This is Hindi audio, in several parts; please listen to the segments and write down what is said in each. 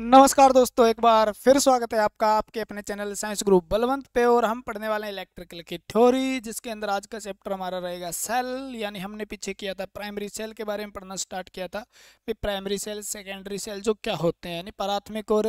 नमस्कार दोस्तों, एक बार फिर स्वागत है आपका, आपके अपने चैनल साइंस ग्रुप बलवंत पे, और हम पढ़ने वाले हैं इलेक्ट्रिकल की थ्योरी जिसके अंदर आज का चैप्टर हमारा रहेगा सेल यानी हमने पीछे किया था प्राइमरी सेल के बारे में पढ़ना स्टार्ट किया था। प्राइमरी सेल सेकेंडरी सेल जो क्या होते हैं, यानी प्राथमिक और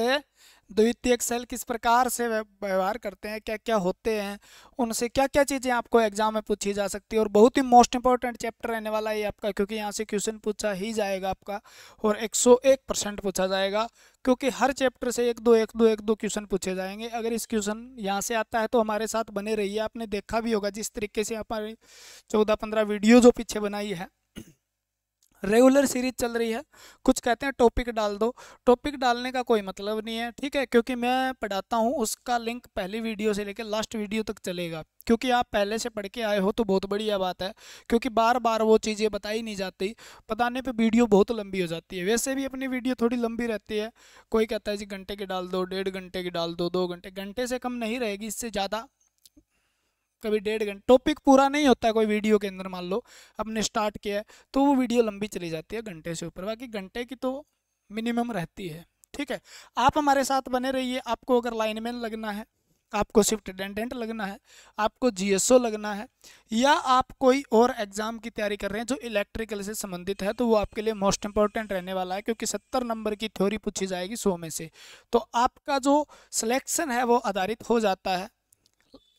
द्वितीयक सेल किस प्रकार से व्यवहार करते हैं क्या क्या होते हैं, उनसे क्या क्या चीज़ें आपको एग्ज़ाम में पूछी जा सकती है, और बहुत ही मोस्ट इंपॉर्टेंट चैप्टर रहने वाला है आपका, क्योंकि यहाँ से क्वेश्चन पूछा ही जाएगा आपका, और 101 परसेंट पूछा जाएगा। क्योंकि हर चैप्टर से एक दो एक दो एक दो क्वेश्चन पूछे जाएँगे। अगर इस क्वेश्चन यहाँ से आता है तो हमारे साथ बने रहिए। आपने देखा भी होगा जिस तरीके से हमारी चौदह, पंद्रह वीडियो जो पीछे बनाई है। रेगुलर सीरीज़ चल रही है। कुछ कहते हैं टॉपिक डाल दो। टॉपिक डालने का कोई मतलब नहीं है, ठीक है? क्योंकि मैं पढ़ाता हूँ, उसका लिंक पहली वीडियो से लेकर लास्ट वीडियो तक चलेगा। क्योंकि आप पहले से पढ़ के आए हो तो बहुत बढ़िया बात है, क्योंकि बार बार वो चीज़ें बताई नहीं जाती। बताने पे वीडियो बहुत लंबी हो जाती है। वैसे भी अपनी वीडियो थोड़ी लंबी रहती है। कोई कहता है जी, घंटे की डाल दो, डेढ़ घंटे की डाल दो दो घंटे। घंटे से कम नहीं रहेगी, इससे ज़्यादा कभी डेढ़ घंटे टॉपिक पूरा नहीं होता है कोई वीडियो के अंदर, मान लो, आपने स्टार्ट किया है तो वो वीडियो लंबी चली जाती है घंटे से ऊपर। बाकी घंटे की तो मिनिमम रहती है, ठीक है? आप हमारे साथ बने रहिए, आपको अगर लाइनमैन लगना है, आपको शिफ्ट अटेंडेंट लगना है, आपको जीएसओ लगना है, या आप कोई और एग्ज़ाम की तैयारी कर रहे हैं जो इलेक्ट्रिकल से संबंधित है तो वो आपके लिए मोस्ट इंपॉर्टेंट रहने वाला है, क्योंकि सत्तर नंबर की थ्योरी पूछी जाएगी सौ में से। तो आपका जो सिलेक्शन है, वो आधारित हो जाता है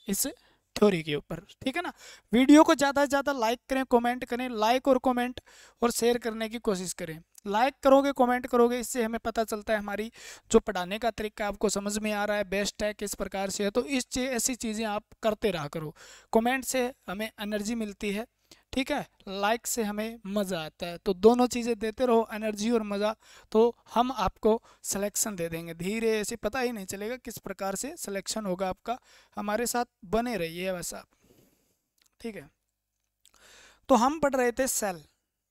इस थ्योरी के ऊपर। ठीक है ना? वीडियो को ज़्यादा से ज़्यादा लाइक करें कमेंट करें लाइक और कमेंट और शेयर करने की कोशिश करें। लाइक करोगे कमेंट करोगे, इससे हमें पता चलता है हमारी जो पढ़ाने का तरीका आपको समझ में आ रहा है बेस्ट है, किस प्रकार से है। तो इस ऐसी चीज़ें आप करते रहा करो। कमेंट से हमें एनर्जी मिलती है। ठीक है? लाइक से हमें मज़ा आता है। तो दोनों चीज़ें देते रहो एनर्जी और मज़ा। तो हम आपको सिलेक्शन दे देंगे। धीरे ऐसे पता ही नहीं चलेगा किस प्रकार से सिलेक्शन होगा आपका। हमारे साथ बने रहिए वैसा। ठीक है? तो हम पढ़ रहे थे सेल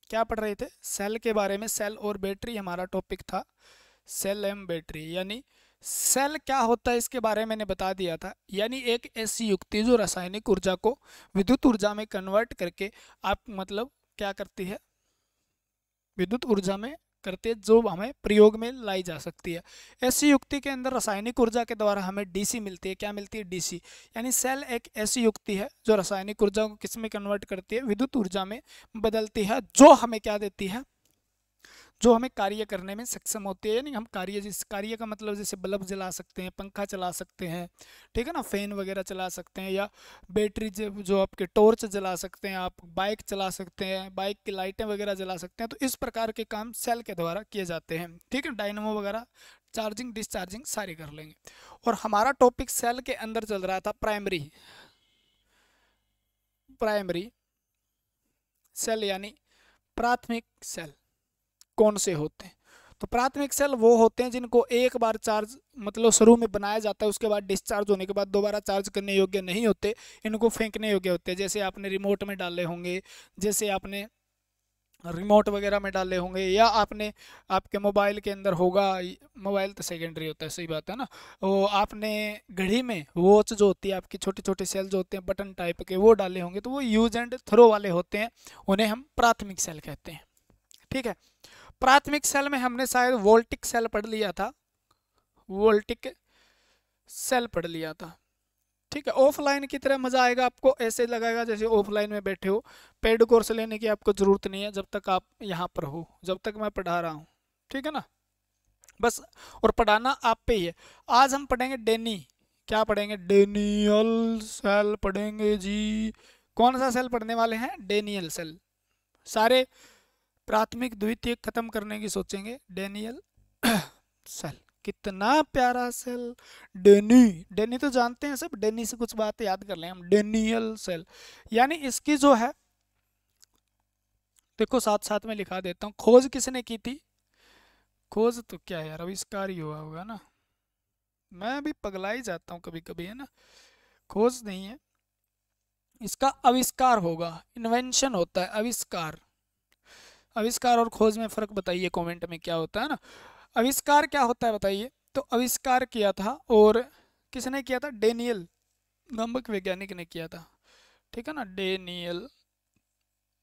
क्या पढ़ रहे थे? सेल के बारे में सेल और बैटरी हमारा टॉपिक था। सेल एम बैटरी यानी सेल क्या होता है इसके बारे में मैंने बता दिया था। यानी एक ऐसी युक्ति जो रासायनिक ऊर्जा को विद्युत ऊर्जा में कन्वर्ट करके आप मतलब क्या करती है? विद्युत ऊर्जा में करते जो हमें प्रयोग में लाई जा सकती है। ऐसी युक्ति के अंदर रासायनिक ऊर्जा के द्वारा हमें डीसी मिलती है। क्या मिलती है? डीसी यानी सेल एक ऐसी युक्ति है जो रासायनिक ऊर्जा को किसमें कन्वर्ट करती है? विद्युत ऊर्जा में बदलती है, जो हमें क्या देती है? जो हमें कार्य करने में सक्षम होते हैं, यानी हम कार्य जिस, कार्य का मतलब जैसे बल्ब जला सकते हैं, पंखा चला सकते हैं, ठीक है ना, फ़ैन वगैरह चला सकते हैं या बैटरी जो आपके टॉर्च जला सकते हैं, आप बाइक चला सकते हैं, बाइक की लाइटें वगैरह जला सकते हैं तो इस प्रकार के काम सेल के द्वारा किए जाते हैं, ठीक है, डायनमो वगैरह, चार्जिंग, डिस्चार्जिंग सारी कर लेंगे। और हमारा टॉपिक सेल के अंदर चल रहा था प्राइमरी प्राइमरी सेल यानी प्राथमिक सेल। कौन से होते हैं? तो प्राथमिक सेल वो होते हैं जिनको एक बार चार्ज मतलब शुरू में बनाया जाता है, उसके बाद डिस्चार्ज होने के बाद दोबारा चार्ज करने योग्य नहीं होते, इनको फेंकने योग्य होते हैं। जैसे आपने रिमोट में डाले होंगे, जैसे आपने रिमोट वगैरह में डाले होंगे, या आपने, आपके मोबाइल के अंदर होगा, मोबाइल तो सेकेंडरी होता है, सही बात है ना? वो आपने घड़ी में वॉच जो होती है, आपकी छोटे छोटे सेल जो होते हैं, बटन टाइप के, वो डाले होंगे तो वो यूज़ एंड थ्रो वाले होते हैं, उन्हें हम प्राथमिक सेल कहते हैं। ठीक है? प्राथमिक सेल में हमने शायद वोल्टिक सेल पढ़ लिया था। वोल्टिक सेल पढ़ लिया था। ठीक है, ऑफलाइन की तरह मज़ा आएगा आपको, ऐसे लगाएगा जैसे ऑफलाइन में बैठे हो। पेड कोर्स लेने की आपको ज़रूरत नहीं है जब तक आप यहाँ पर हो, जब तक मैं पढ़ा रहा हूँ। ठीक है ना? बस, और पढ़ाना आप पे ही है। आज हम पढ़ेंगे डेनी। क्या पढ़ेंगे? डेनियल सेल पढ़ेंगे जी। कौन सा सेल पढ़ने वाले हैं? Daniell cell. सारे प्राथमिक द्वितीय खत्म करने की सोचेंगे। डेनियल, सेल, कितना प्यारा सेल। डेनी डेनी तो जानते हैं सब, डेनी से कुछ बात याद कर लें हम। डेनियल सेल, यानी इसकी जो है, देखो साथ साथ में लिखा देता हूँ, खोज किसने की थी? खोज तो क्या यार, आविष्कार ही हुआ होगा ना। मैं भी पगला ही जाता हूँ कभी कभी है ना। खोज नहीं है। इसका आविष्कार होगा, इन्वेंशन होता है, आविष्कार। आविष्कार और खोज में फ़र्क बताइए कमेंट में क्या होता है ना? आविष्कार क्या होता है बताइए? तो आविष्कार किया था और किसने किया था? डेनियल नामक वैज्ञानिक ने किया था। ठीक है ना? डेनियल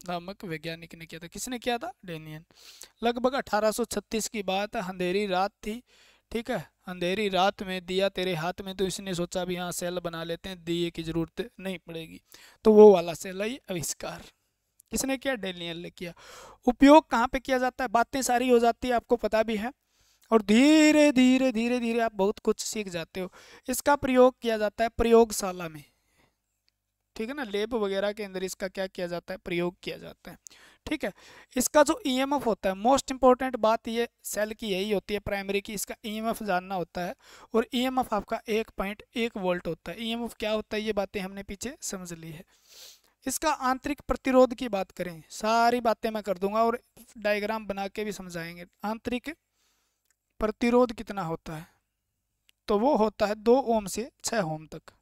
नामक वैज्ञानिक ने किया था। किसने किया था? डेनियल। लगभग 1836 की बात अंधेरी रात थी। ठीक है? अंधेरी रात में दिया तेरे हाथ में तो इसने सोचा भी हाँ सेल बना लेते हैं, दिए की ज़रूरत नहीं पड़ेगी। तो वो वाला सेल है आविष्कार। किसने किया? डेनियल ने किया। उपयोग कहाँ पे किया जाता है? बातें सारी हो जाती है, आपको पता भी है। और धीरे धीरे धीरे धीरे आप बहुत कुछ सीख जाते हो। इसका प्रयोग किया जाता है प्रयोगशाला में। ठीक है ना? लेब वगैरह के अंदर इसका क्या किया जाता है? प्रयोग किया जाता है। ठीक है? इसका जो ईएमएफ होता है मोस्ट इंपॉर्टेंट बात ये सेल की यही होती है प्राइमरी की, इसका ईएमएफ जानना होता है। और ईएमएफ आपका एक पॉइंट एक वोल्ट होता है। ईएमएफ क्या होता है? ये बातें हमने पीछे समझ ली है। इसका आंतरिक प्रतिरोध की बात करें, सारी बातें मैं कर दूँगा और डायग्राम बना के भी समझाएँगे। आंतरिक प्रतिरोध कितना होता है? तो वो होता है दो ओम से छः ओम तक।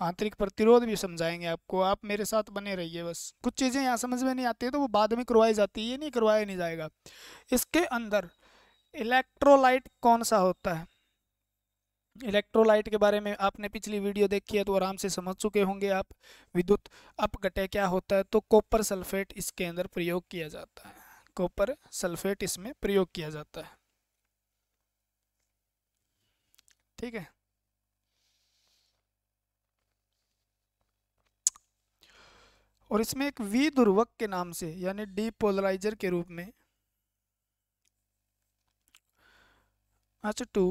आंतरिक प्रतिरोध भी समझाएँगे आपको। आप मेरे साथ बने रहिए बस। कुछ चीज़ें यहाँ समझ में नहीं आती है तो वो बाद में करवाई जाती है। ये नहीं करवाया नहीं जाएगा। इसके अंदर इलेक्ट्रोलाइट कौन सा होता है? इलेक्ट्रोलाइट के बारे में आपने पिछली वीडियो देखी है तो आराम से समझ चुके होंगे आप। विद्युत अपघटे क्या होता है? तो कॉपर सल्फेट इसके अंदर प्रयोग किया जाता है। कॉपर सल्फेट इसमें प्रयोग किया जाता है। ठीक है? और इसमें एक वी ध्रुवक के नाम से, यानी डीपोलराइजर के रूप में H two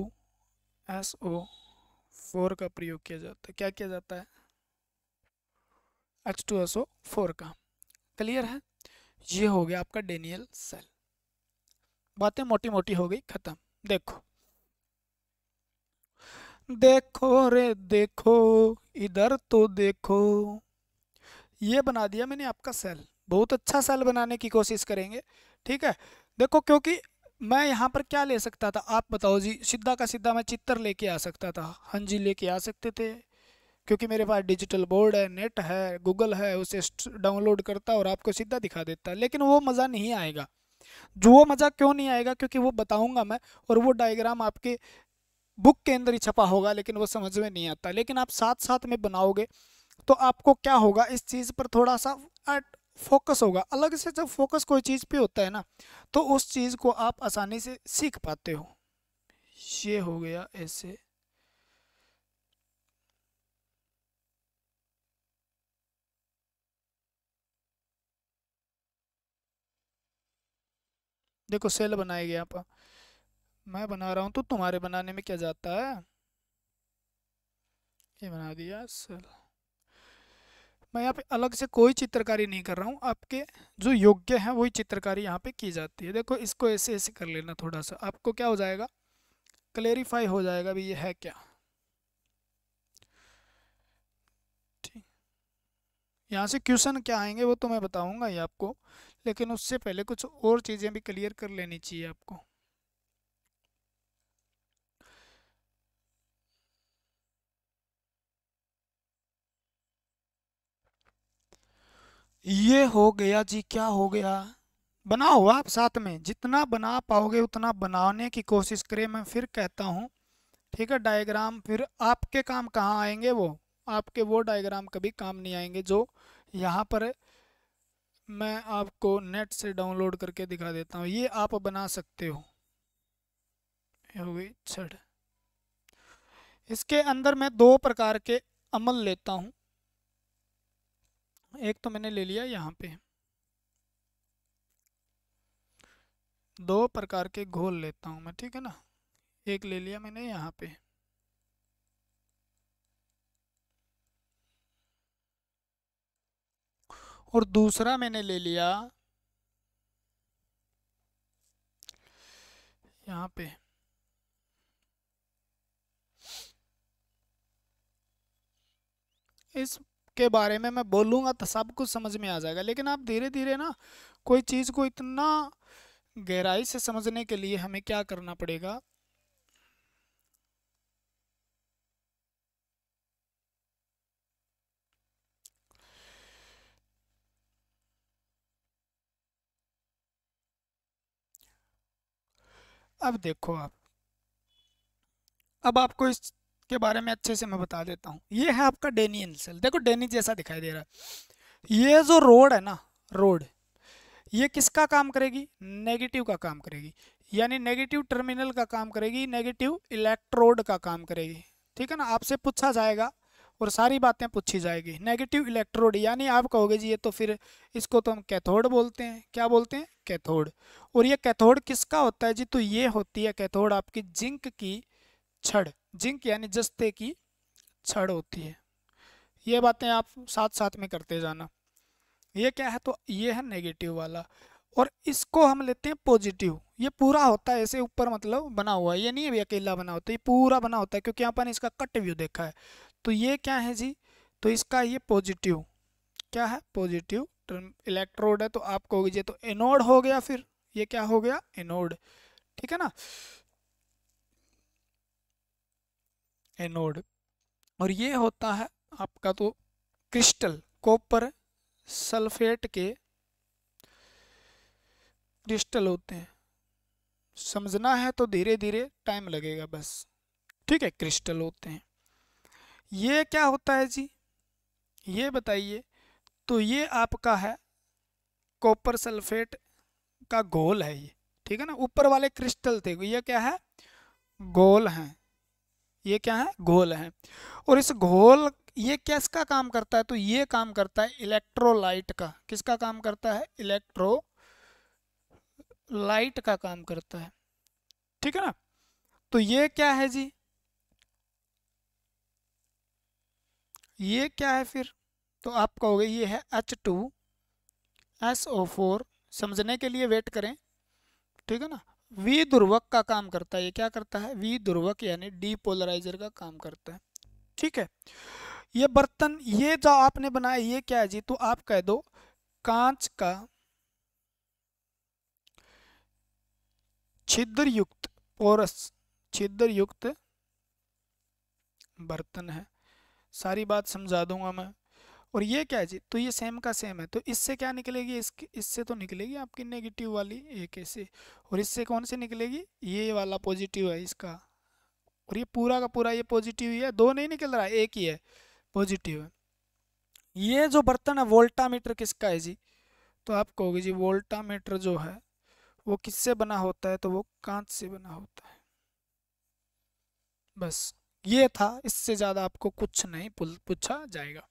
S O four का प्रयोग किया जाता है। क्या किया जाता है? H two S O four का। क्लियर है? ये हो गया आपका डेनियल सेल बातें मोटी मोटी हो गई, खत्म। देखो। देखो रे, देखो, इधर तो देखो। ये बना दिया मैंने आपका सेल बहुत अच्छा सेल बनाने की कोशिश करेंगे, ठीक है? देखो, क्योंकि मैं यहाँ पर क्या ले सकता था? आप बताओ जी, सीधा का सीधा मैं चित्र लेके आ सकता था। हाँ जी, लेके आ सकते थे। क्योंकि मेरे पास डिजिटल बोर्ड है नेट है गूगल है, उसे डाउनलोड करता और आपको सीधा दिखा देता। लेकिन वो मज़ा नहीं आएगा। जो वो मज़ा क्यों नहीं आएगा? क्योंकि वो बताऊँगा मैं और वो डायग्राम आपके बुक के अंदर ही छपा होगा, लेकिन वो समझ में नहीं आता। लेकिन आप साथ साथ में बनाओगे तो आपको क्या होगा? इस चीज़ पर थोड़ा सा फोकस होगा। अलग से जब फोकस कोई चीज़ पे होता है ना तो उस चीज़ को आप आसानी से सीख पाते हो। ये हो गया ऐसे। देखो, सेल बनाए गया आप। मैं बना रहा हूँ तो तुम्हारे बनाने में क्या जाता है? ये बना दिया सेल। मैं यहाँ पे अलग से कोई चित्रकारी नहीं कर रहा हूँ। आपके जो योग्य है, वही चित्रकारी यहाँ पे की जाती है। देखो, इसको ऐसे ऐसे कर लेना थोड़ा सा आपको क्या हो जाएगा? क्लेरिफाई हो जाएगा भी ये है क्या? ठीक। यहाँ से क्वेश्चन क्या आएँगे वो तो मैं बताऊँगा ही आपको, लेकिन उससे पहले कुछ और चीज़ें भी क्लियर कर लेनी चाहिए आपको। ये हो गया जी, क्या हो गया? बनाओ आप साथ में। जितना बना पाओगे, उतना बनाने की कोशिश करें मैं फिर कहता हूँ, ठीक है, डायग्राम फिर आपके काम कहाँ आएँगे वो? आपके वो डायग्राम कभी काम नहीं आएँगे जो यहाँ पर मैं आपको नेट से डाउनलोड करके दिखा देता हूँ। ये आप बना सकते हो। गई छड़ इसके अंदर मैं दो प्रकार के अमल लेता हूँ। एक तो मैंने ले लिया यहाँ पे। दो प्रकार के घोल लेता हूँ मैं, ठीक है ना? एक ले लिया मैंने यहाँ पे। और दूसरा मैंने ले लिया यहाँ पे। इस के बारे में मैं बोलूँगा तो सब कुछ समझ में आ जाएगा। लेकिन आप धीरे धीरे ना कोई चीज़ को इतना गहराई से समझने के लिए हमें क्या करना पड़ेगा? अब देखो आप। अब आपको इस के बारे में अच्छे से मैं बता देता हूँ। ये है आपका डेनियन सेल देखो, डेनी जैसा दिखाई दे रहा है। ये जो रोड है ना, रोड, ये किसका काम करेगी? नेगेटिव का काम करेगी। यानी नेगेटिव टर्मिनल का काम करेगी, नेगेटिव इलेक्ट्रोड का काम करेगी। ठीक है ना? आपसे पूछा जाएगा और सारी बातें पूछी जाएगी। नेगेटिव इलेक्ट्रोड, यानी आप कहोगे जी, ये तो फिर इसको तो हम कैथोड बोलते हैं। क्या बोलते हैं? कैथोड। और ये कैथोड किसका होता है जी? तो ये होती है कैथोड आपकी जिंक की छड़। जिंक यानी जस्ते की छड़ होती है। ये बातें आप साथ साथ में करते जाना। ये क्या है? तो ये है नेगेटिव वाला। और इसको हम लेते हैं पॉजिटिव ये पूरा होता है, ऐसे ऊपर मतलब बना हुआ है। ये नहीं है अकेला बना होता है, ये पूरा बना होता है, क्योंकि अपन इसका कट व्यू देखा है। तो ये क्या है जी? तो इसका ये पॉजिटिव क्या है? पॉजिटिव इलेक्ट्रोड है तो आप कहोगे तो एनोड हो गया फिर। ये क्या हो गया? एनोड ठीक है ना? एनोड। और ये होता है आपका तो क्रिस्टल, कॉपर सल्फेट के क्रिस्टल होते हैं। समझना है तो धीरे धीरे टाइम लगेगा बस। ठीक है, क्रिस्टल होते हैं। ये क्या होता है जी? ये बताइए तो ये आपका है कॉपर सल्फेट का गोल है ये। ठीक है ना, ऊपर वाले क्रिस्टल थे, ये क्या है? गोल हैं। ये क्या है? घोल है। और इस घोल, ये किसका काम करता है? तो ये काम करता है इलेक्ट्रोलाइट का। किसका काम करता है? इलेक्ट्रो लाइट का काम करता है। ठीक है ना? तो ये क्या है जी? ये क्या है फिर? तो आप कहोगे ये है H two S O four समझने के लिए वेट करें। ठीक है ना? वी ध्रुवक का काम करता है। ये क्या करता है? वी ध्रुवक यानी डीपोलराइजर का काम करता है। ठीक है? ये बर्तन, ये जो आपने बनाया, ये क्या है जी? तो आप कह दो, कांच का छिद्र युक्त पोरस छिद्र युक्त बर्तन है। सारी बात समझा दूँगा मैं। और ये क्या है जी? तो ये सेम का सेम है तो इससे क्या निकलेगी? इसके, इससे तो निकलेगी आपकी नेगेटिव वाली एक ऐसे और इससे कौन सी निकलेगी? ये वाला पॉजिटिव है इसका। और ये पूरा का पूरा ये पॉजिटिव ही है, दो नहीं निकल रहा, एक ही है पॉजिटिव है। ये जो बर्तन है वोल्टामीटर किसका है जी? तो आप कहोगे जी वोल्टामीटर जो है, वो किससे बना होता है? तो वो कांच से बना होता है। बस, ये था, इससे ज़्यादा आपको कुछ नहीं पूछा जाएगा।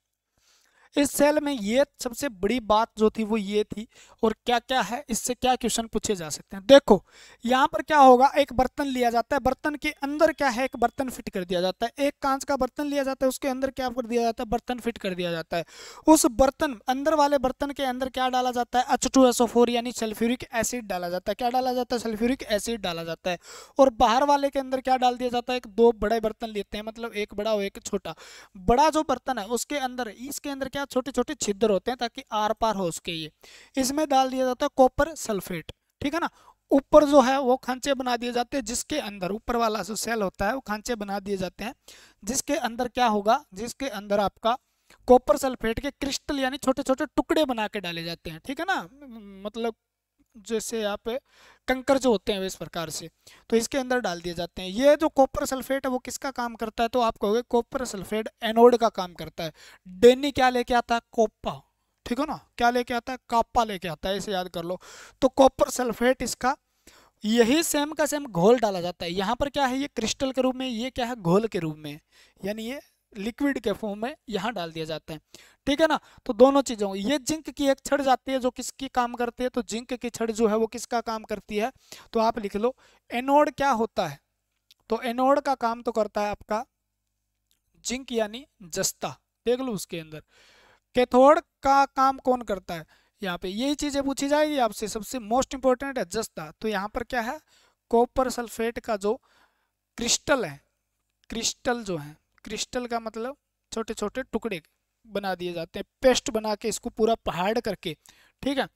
इस सेल में ये सबसे बड़ी बात जो थी वो ये थी और क्या क्या है, इससे क्या क्वेश्चन पूछे जा सकते हैं। देखो, यहाँ पर क्या होगा, एक बर्तन लिया जाता है, बर्तन के अंदर क्या है, एक बर्तन फिट कर दिया जाता है। एक कांच का बर्तन लिया जाता है, उसके अंदर क्या कर दिया जाता है, बर्तन फिट कर दिया जाता है। उस बर्तन, अंदर वाले बर्तन के अंदर क्या डाला जाता है एच यानी सल्फ्यूरिक एसिड डाला जाता है। क्या डाला जाता है, सल्फ्यूरिक एसिड डाला जाता है। और बाहर वाले के अंदर क्या डाल दिया जाता है, एक दो बड़े बर्तन लेते हैं मतलब एक बड़ा और एक छोटा। बड़ा जो बर्तन है, उसके अंदर, इसके अंदर क्या क्या छोटे छोटे छिद्र होते हैं ताकि आर पार हो सके ये। इसमें डाल दिया जाता है कॉपर सल्फेट, ठीक है ना? ऊपर जो है वो खांचे बना दिए जाते हैं जिसके अंदर, ऊपर वाला जो सेल होता है वो खांचे बना दिए जाते हैं, जिसके अंदर क्या होगा? जिसके अंदर आपका कॉपर सल्फेट के क्रिस्टल यानी छोटे छोटे टुकड़े बना के डाले जाते हैं, ठीक है ना? मतलब जैसे आप कंकर जो होते हैं इस प्रकार से तो इसके अंदर डाल दिए जाते हैं। ये जो कॉपर सल्फेट है वो किसका काम करता है? तो आप कहोगे कॉपर सल्फेट एनोड का काम करता है। डेनी क्या लेके आता है? कोपा, ठीक है ना? क्या लेके आता है? कापा लेके आता है, इसे याद कर लो। तो कॉपर सल्फेट इसका, यही सेम का सेम घोल डाला जाता है। यहाँ पर क्या है? ये क्रिस्टल के रूप में, ये क्या है? घोल के रूप में। यानी ये लिक्विड के फॉर्म में यहाँ डाल दिया जाता है। ठीक है ना? तो दोनों चीज़ों ये जिंक की एक छड़ जाती है जो किसकी काम करती है? तो जिंक की छड़ जो है वो किसका काम करती है? तो आप लिख लो, एनोड क्या होता है? तो एनोड का काम तो करता है आपका जिंक यानी जस्ता। देख लो उसके अंदर। कैथोड का काम कौन करता है? यहाँ पे यही चीज़ें पूछी जाएगी आपसे, सबसे मोस्ट इंपॉर्टेंट है जस्ता। तो यहाँ पर क्या है? कॉपर सल्फेट का जो क्रिस्टल है, क्रिस्टल जो है क्रिस्टल का मतलब छोटे छोटे टुकड़े बना दिए जाते हैं, पेस्ट बना के इसको पूरा पहाड़ करके, ठीक है?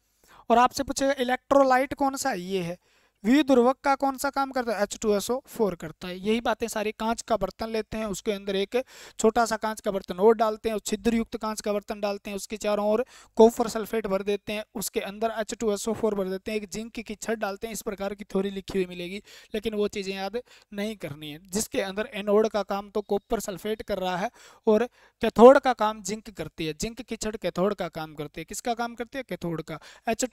और आपसे पूछेगा, इलेक्ट्रोलाइट कौन सा ये है। वी ध्रुवक का कौन सा काम करता है? H two S O four करता है। यही बातें सारी कांच का बर्तन लेते हैं। उसके अंदर एक छोटा सा कांच का बर्तन और डालते हैं। छिद्र युक्त कांच का बर्तन डालते हैं। उसके चारों ओर कोफर सल्फेट भर देते हैं। उसके अंदर H two S O four भर देते हैं। एक जिंक की छत डालते हैं। इस प्रकार की थ्योरी लिखी हुई मिलेगी। लेकिन वो चीज़ें याद नहीं करनी है। जिसके अंदर एनोड का काम तो कोपर सल्फेट कर रहा है और कैथोड का काम जिंक करती है। जिंक की छड़ कैथोड का काम करती है। किसका काम करती है? कैथोड का। एच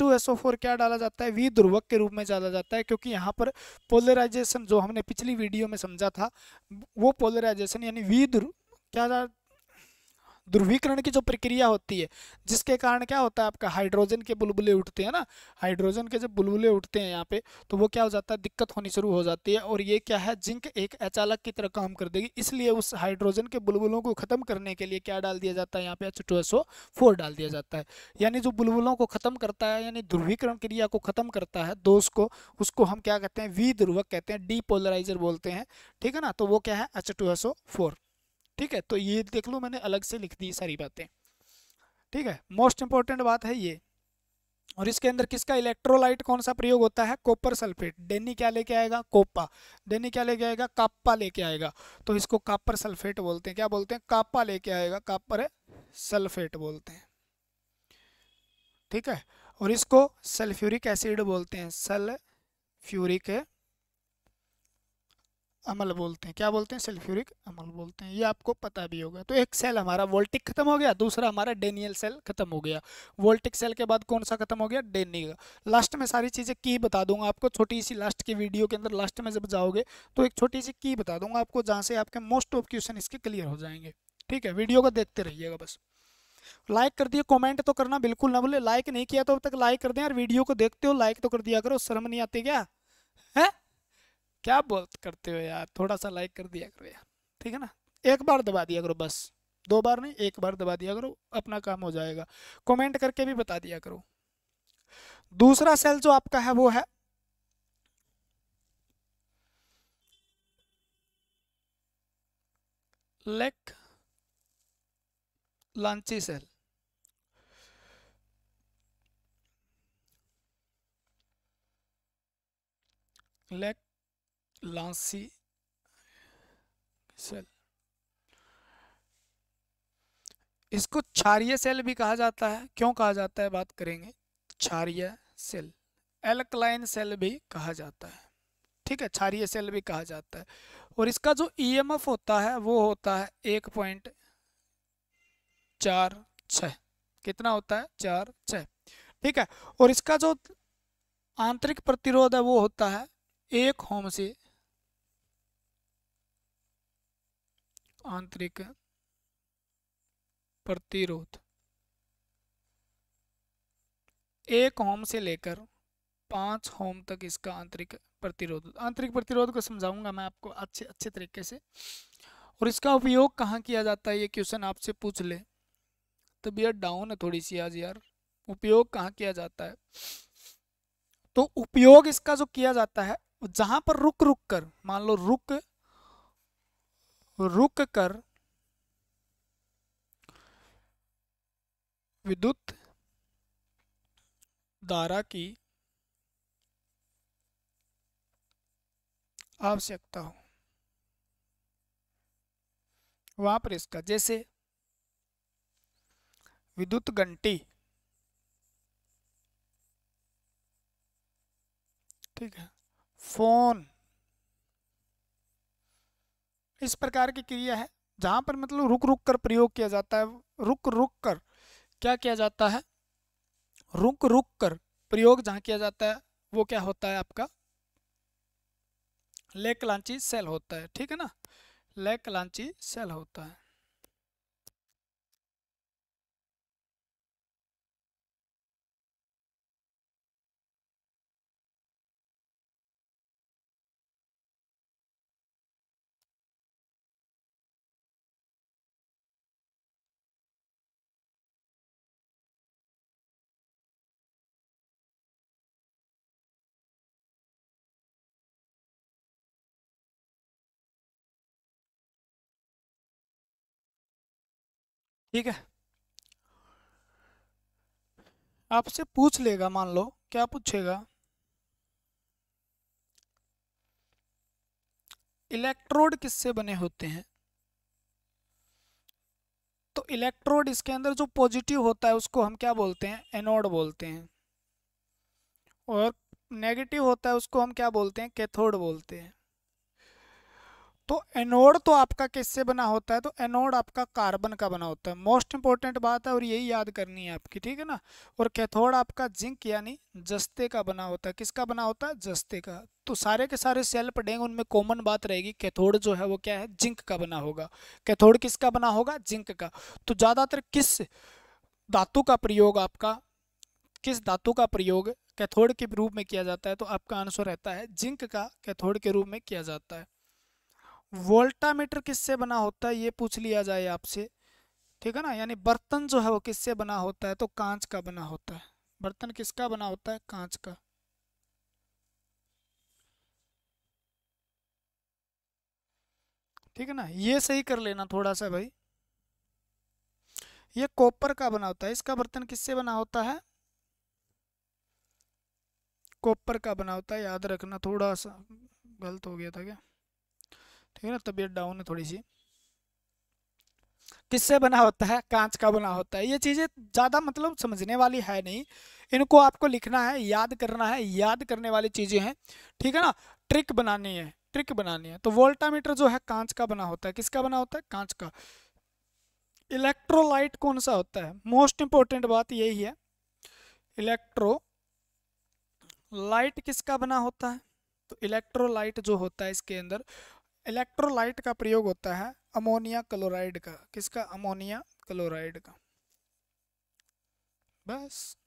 क्या डाला जाता है? वी ध्रुवक के रूप में डाला जाता है। है क्योंकि यहाँ पर पोलराइजेशन जो हमने पिछली वीडियो में समझा था, वो पोलराइजेशन यानी विध क्या ध्रुवीकरण की जो प्रक्रिया होती है, जिसके कारण क्या होता है, आपका हाइड्रोजन के बुलबुले उठते हैं ना, हाइड्रोजन के जब बुलबुले उठते हैं यहाँ पे तो वो क्या हो जाता है, दिक्कत होनी शुरू हो जाती है और ये क्या है, जिंक एक अचालक की तरह काम कर देगी, इसलिए उस हाइड्रोजन के बुलबुलों को खत्म करने के लिए क्या डाल दिया जाता है, यहाँ पे एच टू डाल दिया जाता है। यानी जो बुलबुलों को खत्म करता है, यानी ध्रुवीकरण क्रिया को खत्म करता है, दोष को, उसको हम क्या कहते हैं वी ध्रुवक कहते हैं, डीपोलराइजर बोलते हैं, ठीक है ना तो वो क्या है H two S O four ठीक है? तो ये देख लो मैंने अलग से लिख दी सारी बातें। ठीक है? मोस्ट इंपॉर्टेंट बात है ये। और इसके अंदर किसका इलेक्ट्रोलाइट कौन सा प्रयोग होता है? कॉपर सल्फेट डेनी क्या लेके आएगा? कोपा डेनी क्या लेके आएगा? काप्पा लेके आएगा। तो इसको कापर सल्फेट बोलते हैं। क्या बोलते हैं? काप्पा लेके आएगा। कापर सल्फेट बोलते हैं। ठीक है? और इसको सल्फ्यूरिक एसिड बोलते हैं। सल्फ्यूरिक अमल बोलते हैं। क्या बोलते हैं? सल्फ्यूरिक अमल बोलते हैं। ये आपको पता भी होगा। तो एक सेल हमारा वोल्टिक खत्म हो गया, दूसरा हमारा डेनियल सेल खत्म हो गया। वोल्टिक सेल के बाद कौन सा खत्म हो गया? डेनी का लास्ट में सारी चीज़ें की बता दूँगा आपको। छोटी सी लास्ट की वीडियो के अंदर लास्ट में जब जाओगे तो एक छोटी सी की बता दूँगा आपको, जहाँ से आपके मोस्ट ऑफ़ क्वेश्चन इसके क्लियर हो जाएँगे। ठीक है? वीडियो को देखते रहिएगा बस। लाइक कर दिए, कमेंट तो करना बिल्कुल ना बोले लाइक नहीं किया तो अब तक लाइक कर दें यार वीडियो को देखते हो, लाइक तो कर दिया करो। शर्म नहीं आती क्या? है? क्या बोल करते हो यार? थोड़ा सा लाइक कर दिया करो यार। ठीक है ना? एक बार दबा दिया करो बस। दो बार नहीं, एक बार दबा दिया करो, अपना काम हो जाएगा। कमेंट करके भी बता दिया करो। दूसरा सेल जो आपका है, वो है। Lake लांची cell Leclanche cell इसको क्षारीय सेल भी कहा जाता है। क्यों कहा जाता है? बात करेंगे। क्षारीय सेल एल्कलाइन सेल भी कहा जाता है। ठीक है? क्षारीय सेल भी कहा जाता है। और इसका जो ईएमएफ होता है, वो होता है एक पॉइंट चार छ कितना होता है? चार छ ठीक है? और इसका जो आंतरिक प्रतिरोध है, वो होता है एक होम से आंतरिक प्रतिरोध। एक होम से लेकर पाँच होम तक इसका आंतरिक प्रतिरोध। आंतरिक प्रतिरोध को समझाऊँगा मैं आपको अच्छे अच्छे तरीके से। और इसका उपयोग कहाँ किया जाता है, ये क्वेश्चन आपसे पूछ ले। तबीयत डाउन है थोड़ी सी आज यार। उपयोग कहाँ किया जाता है? तो उपयोग इसका जो किया जाता है, जहाँ पर रुक रुक कर, मान लो रुक रुक कर विद्युत धारा की आवश्यकता हो। वहाँ पर इसका, जैसे विद्युत घंटी, ठीक है, फ़ोन इस प्रकार की क्रिया है, जहाँ पर मतलब रुक रुक कर प्रयोग किया जाता है। रुक रुक कर क्या किया जाता है? रुक रुक कर प्रयोग जहाँ किया जाता है, वो क्या होता है आपका? लेक लांची सेल होता है, ठीक है ना? लेक लांची सेल होता है। ठीक है? आपसे पूछ लेगा, मान लो। क्या पूछेगा? इलेक्ट्रोड किससे बने होते हैं? तो इलेक्ट्रोड इसके अंदर जो पॉजिटिव होता है, उसको हम क्या बोलते हैं? एनोड बोलते हैं। और नेगेटिव होता है, उसको हम क्या बोलते हैं? कैथोड बोलते हैं। तो एनोड तो आपका किससे बना होता है? तो एनोड आपका कार्बन का बना होता है। मोस्ट इंपॉर्टेंट बात है और यही याद करनी है आपकी, ठीक है ना? और कैथोड आपका जिंक यानी जस्ते का बना होता है। किसका बना होता है? जस्ते का। तो सारे के सारे सेल पढ़ेंगे उनमें कॉमन बात रहेगी। कैथोड जो है वो क्या है? जिंक का बना होगा। कैथोड किसका बना होगा? जिंक का। तो ज़्यादातर किस धातु का प्रयोग आपका? किस धातु का प्रयोग कैथोड के रूप में किया जाता है? तो आपका आंसर रहता है जिंक का कैथोड के रूप में किया जाता है। वोल्टामीटर किससे बना होता है, ये पूछ लिया जाए आपसे। ठीक है ना? यानी बर्तन जो है वो किससे बना होता है तो कांच का बना होता है। बर्तन किसका बना होता है? कांच का। ठीक है ना? ये सही कर लेना थोड़ा सा भाई। ये कॉपर का बना होता है। इसका बर्तन किससे बना होता है? कॉपर का बना होता है। याद रखना थोड़ा सा गलत हो गया था क्या? ठीक है ना? तबीयत डाउन है थोड़ी सी किससे बना होता है? कांच का बना होता है। ये चीज़ें ज़्यादा मतलब समझने वाली है नहीं। इनको आपको लिखना है, याद करना है, याद करने वाली चीज़ें हैं। ठीक है ना? ट्रिक बनानी है, ट्रिक बनानी है। तो वोल्टामीटर जो है, कांच का बना होता है। किसका बना होता है? कांच का। इलेक्ट्रोलाइट कौन सा होता है? मोस्ट इंपॉर्टेंट बात यही है। इलेक्ट्रो लाइट किसका बना होता है? तो इलेक्ट्रोलाइट जो होता है इसके अंदर इलेक्ट्रोलाइट का प्रयोग होता है अमोनिया क्लोराइड का। किसका? अमोनिया क्लोराइड का। बस।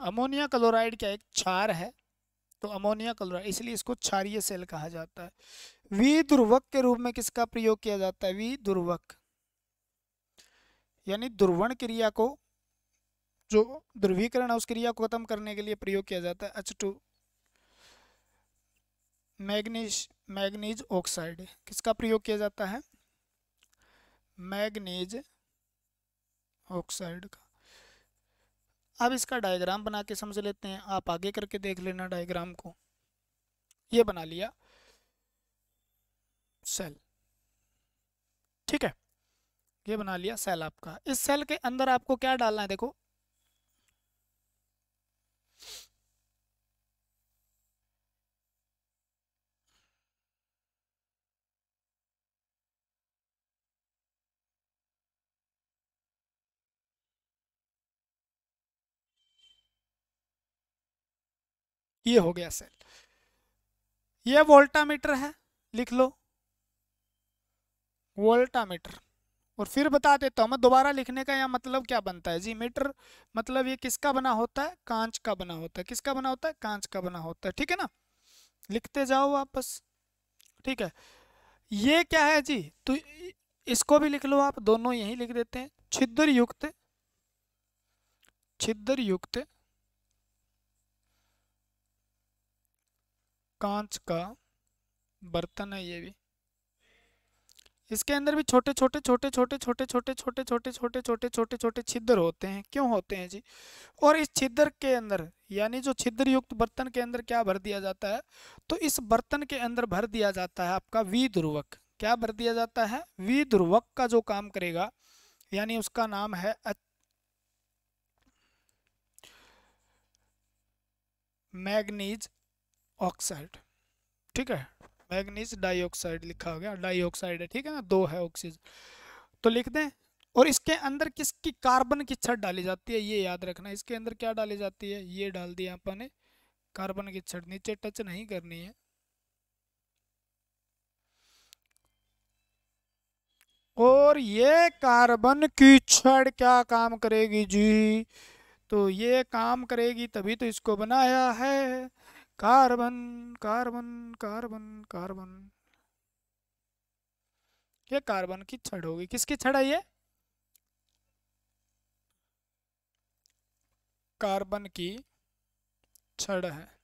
अमोनिया क्लोराइड क्या एक क्षार है तो अमोनिया क्लोराइड, इसलिए इसको क्षारीय सेल कहा जाता है। वी ध्रुवक के रूप में किसका प्रयोग किया जाता है? वी ध्रुवक यानी ध्रुवण क्रिया को, जो ध्रुवीकरण है, उस क्रिया को खत्म करने के लिए प्रयोग किया जाता है। H two manganese manganese oxide, किसका प्रयोग किया जाता है? मैग्नीज ऑक्साइड का। अब इसका डायग्राम बना के समझ लेते हैं। आप आगे करके देख लेना डायग्राम को। ये बना लिया। सेल। ठीक है? ये बना लिया सेल आपका। इस सेल के अंदर आपको क्या डालना है? देखो ये हो गया सेल। ये वोल्टामीटर है, लिख लो। वोल्टामीटर। और फिर बता देता हूँ मैं, दोबारा लिखने का यहाँ मतलब क्या बनता है? जी, मीटर मतलब ये किसका बना होता है? कांच का बना होता है। किसका बना होता है? कांच का बना होता है। ठीक है ना? लिखते जाओ वापस। ठीक है? ये क्या है जी? तो इसको भी लिख लो आप, दोनों यही लिख देते हैं। छिद्र युक्त छिद्र युक्त कांच का बर्तन है ये भी इसके अंदर भी छोटे छोटे छोटे छोटे छोटे छोटे छोटे छोटे छोटे छोटे छोटे छोटे छिद्र होते हैं क्यों होते हैं जी और इस छिद्र के अंदर यानी जो छिद्र युक्त बर्तन के अंदर क्या भर दिया जाता है तो इस बर्तन के अंदर भर दिया जाता है आपका वी ध्रुवक क्या भर दिया जाता है वी ध्रुवक का जो काम करेगा यानी उसका नाम है मैग्नीज ऑक्साइड ठीक है? मैग्नीज डाइऑक्साइड लिखा हो गया डाइऑक्साइड है, ठीक है ना? दो है ऑक्सीजन तो लिख दें और इसके अंदर किसकी कार्बन की छत डाली जाती है, ये याद रखना, इसके अंदर क्या डाली जाती है? ये डाल दिया अपन ने कार्बन की छत। नीचे टच नहीं करनी है। और ये कार्बन की छड़ क्या काम करेगी जी? तो ये काम करेगी, तभी तो इसको बनाया है। Carbon carbon carbon carbon. ये कार्बन की छड़ होगी। किसकी छड़ है ये? कार्बन की छड़ है।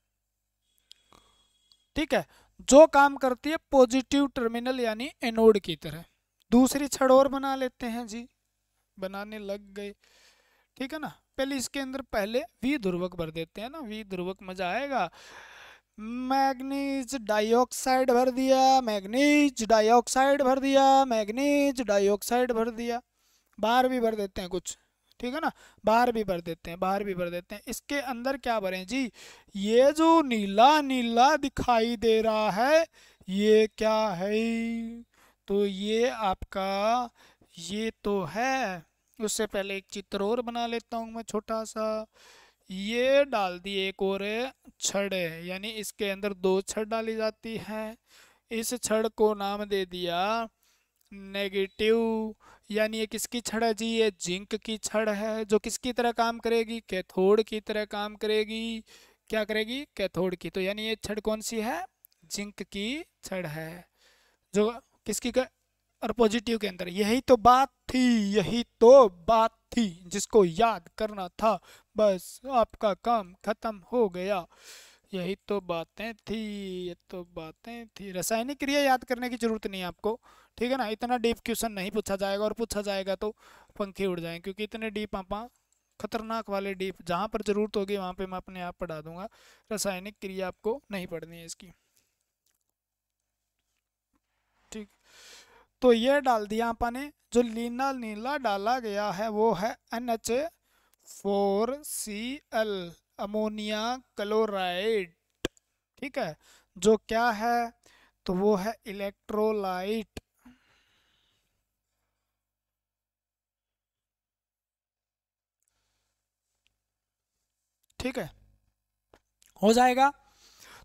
ठीक है? जो काम करती है पॉजिटिव टर्मिनल यानी एनोड की तरह। दूसरी छड़ और बना लेते हैं जी। बनाने लग गए। ठीक है ना? पहले इसके अंदर पहले वी ध्रुवक भर देते हैं ना। वी ध्रुवक मज़ा आएगा। मैग्नीज डाइऑक्साइड भर दिया, मैग्नीज डाइऑक्साइड भर दिया, मैग्नीज डाइऑक्साइड भर दिया। बाहर भी भर देते हैं कुछ, ठीक है ना? बाहर भी भर देते हैं, बाहर भी भर देते हैं। इसके अंदर क्या भरें जी, ये जो नीला नीला दिखाई दे रहा है, ये क्या है? तो ये आपका, ये तो है। उससे पहले एक चित्र और बना लेता हूँ मैं छोटा सा ये डाल दी एक और छड़ यानी इसके अंदर दो छड़ डाली जाती है। इस छड़ को नाम दे दिया नेगेटिव यानी ये किसकी छड़ है जी? ये जिंक की छड़ है जो किसकी तरह काम करेगी? कैथोड की तरह काम करेगी। क्या करेगी? कैथोड की। तो यानी ये छड़ कौन सी है? जिंक की छड़ है। जो किसकी कर, और पॉजिटिव के अंदर, यही तो बात थी, यही तो बात थी, जिसको याद करना था, बस आपका काम खत्म हो गया। यही तो बातें थी, ये तो बातें थी। रासायनिक क्रिया याद करने की ज़रूरत नहीं है आपको, ठीक है ना? इतना डीप क्वेश्चन नहीं पूछा जाएगा और पूछा जाएगा तो पंखे उड़ जाएँगे क्योंकि इतने डीप आप खतरनाक वाले डीप, जहाँ पर ज़रूरत होगी वहाँ पे मैं अपने आप पढ़ा दूँगा। रासायनिक क्रिया आपको नहीं पढ़नी है इसकी। तो ये डाल दिया आपने जो लीना नीला डाला गया है वो है N H four C L ammonia chloride, ठीक है? जो क्या है? तो वो है इलेक्ट्रोलाइट। ठीक है? हो जाएगा?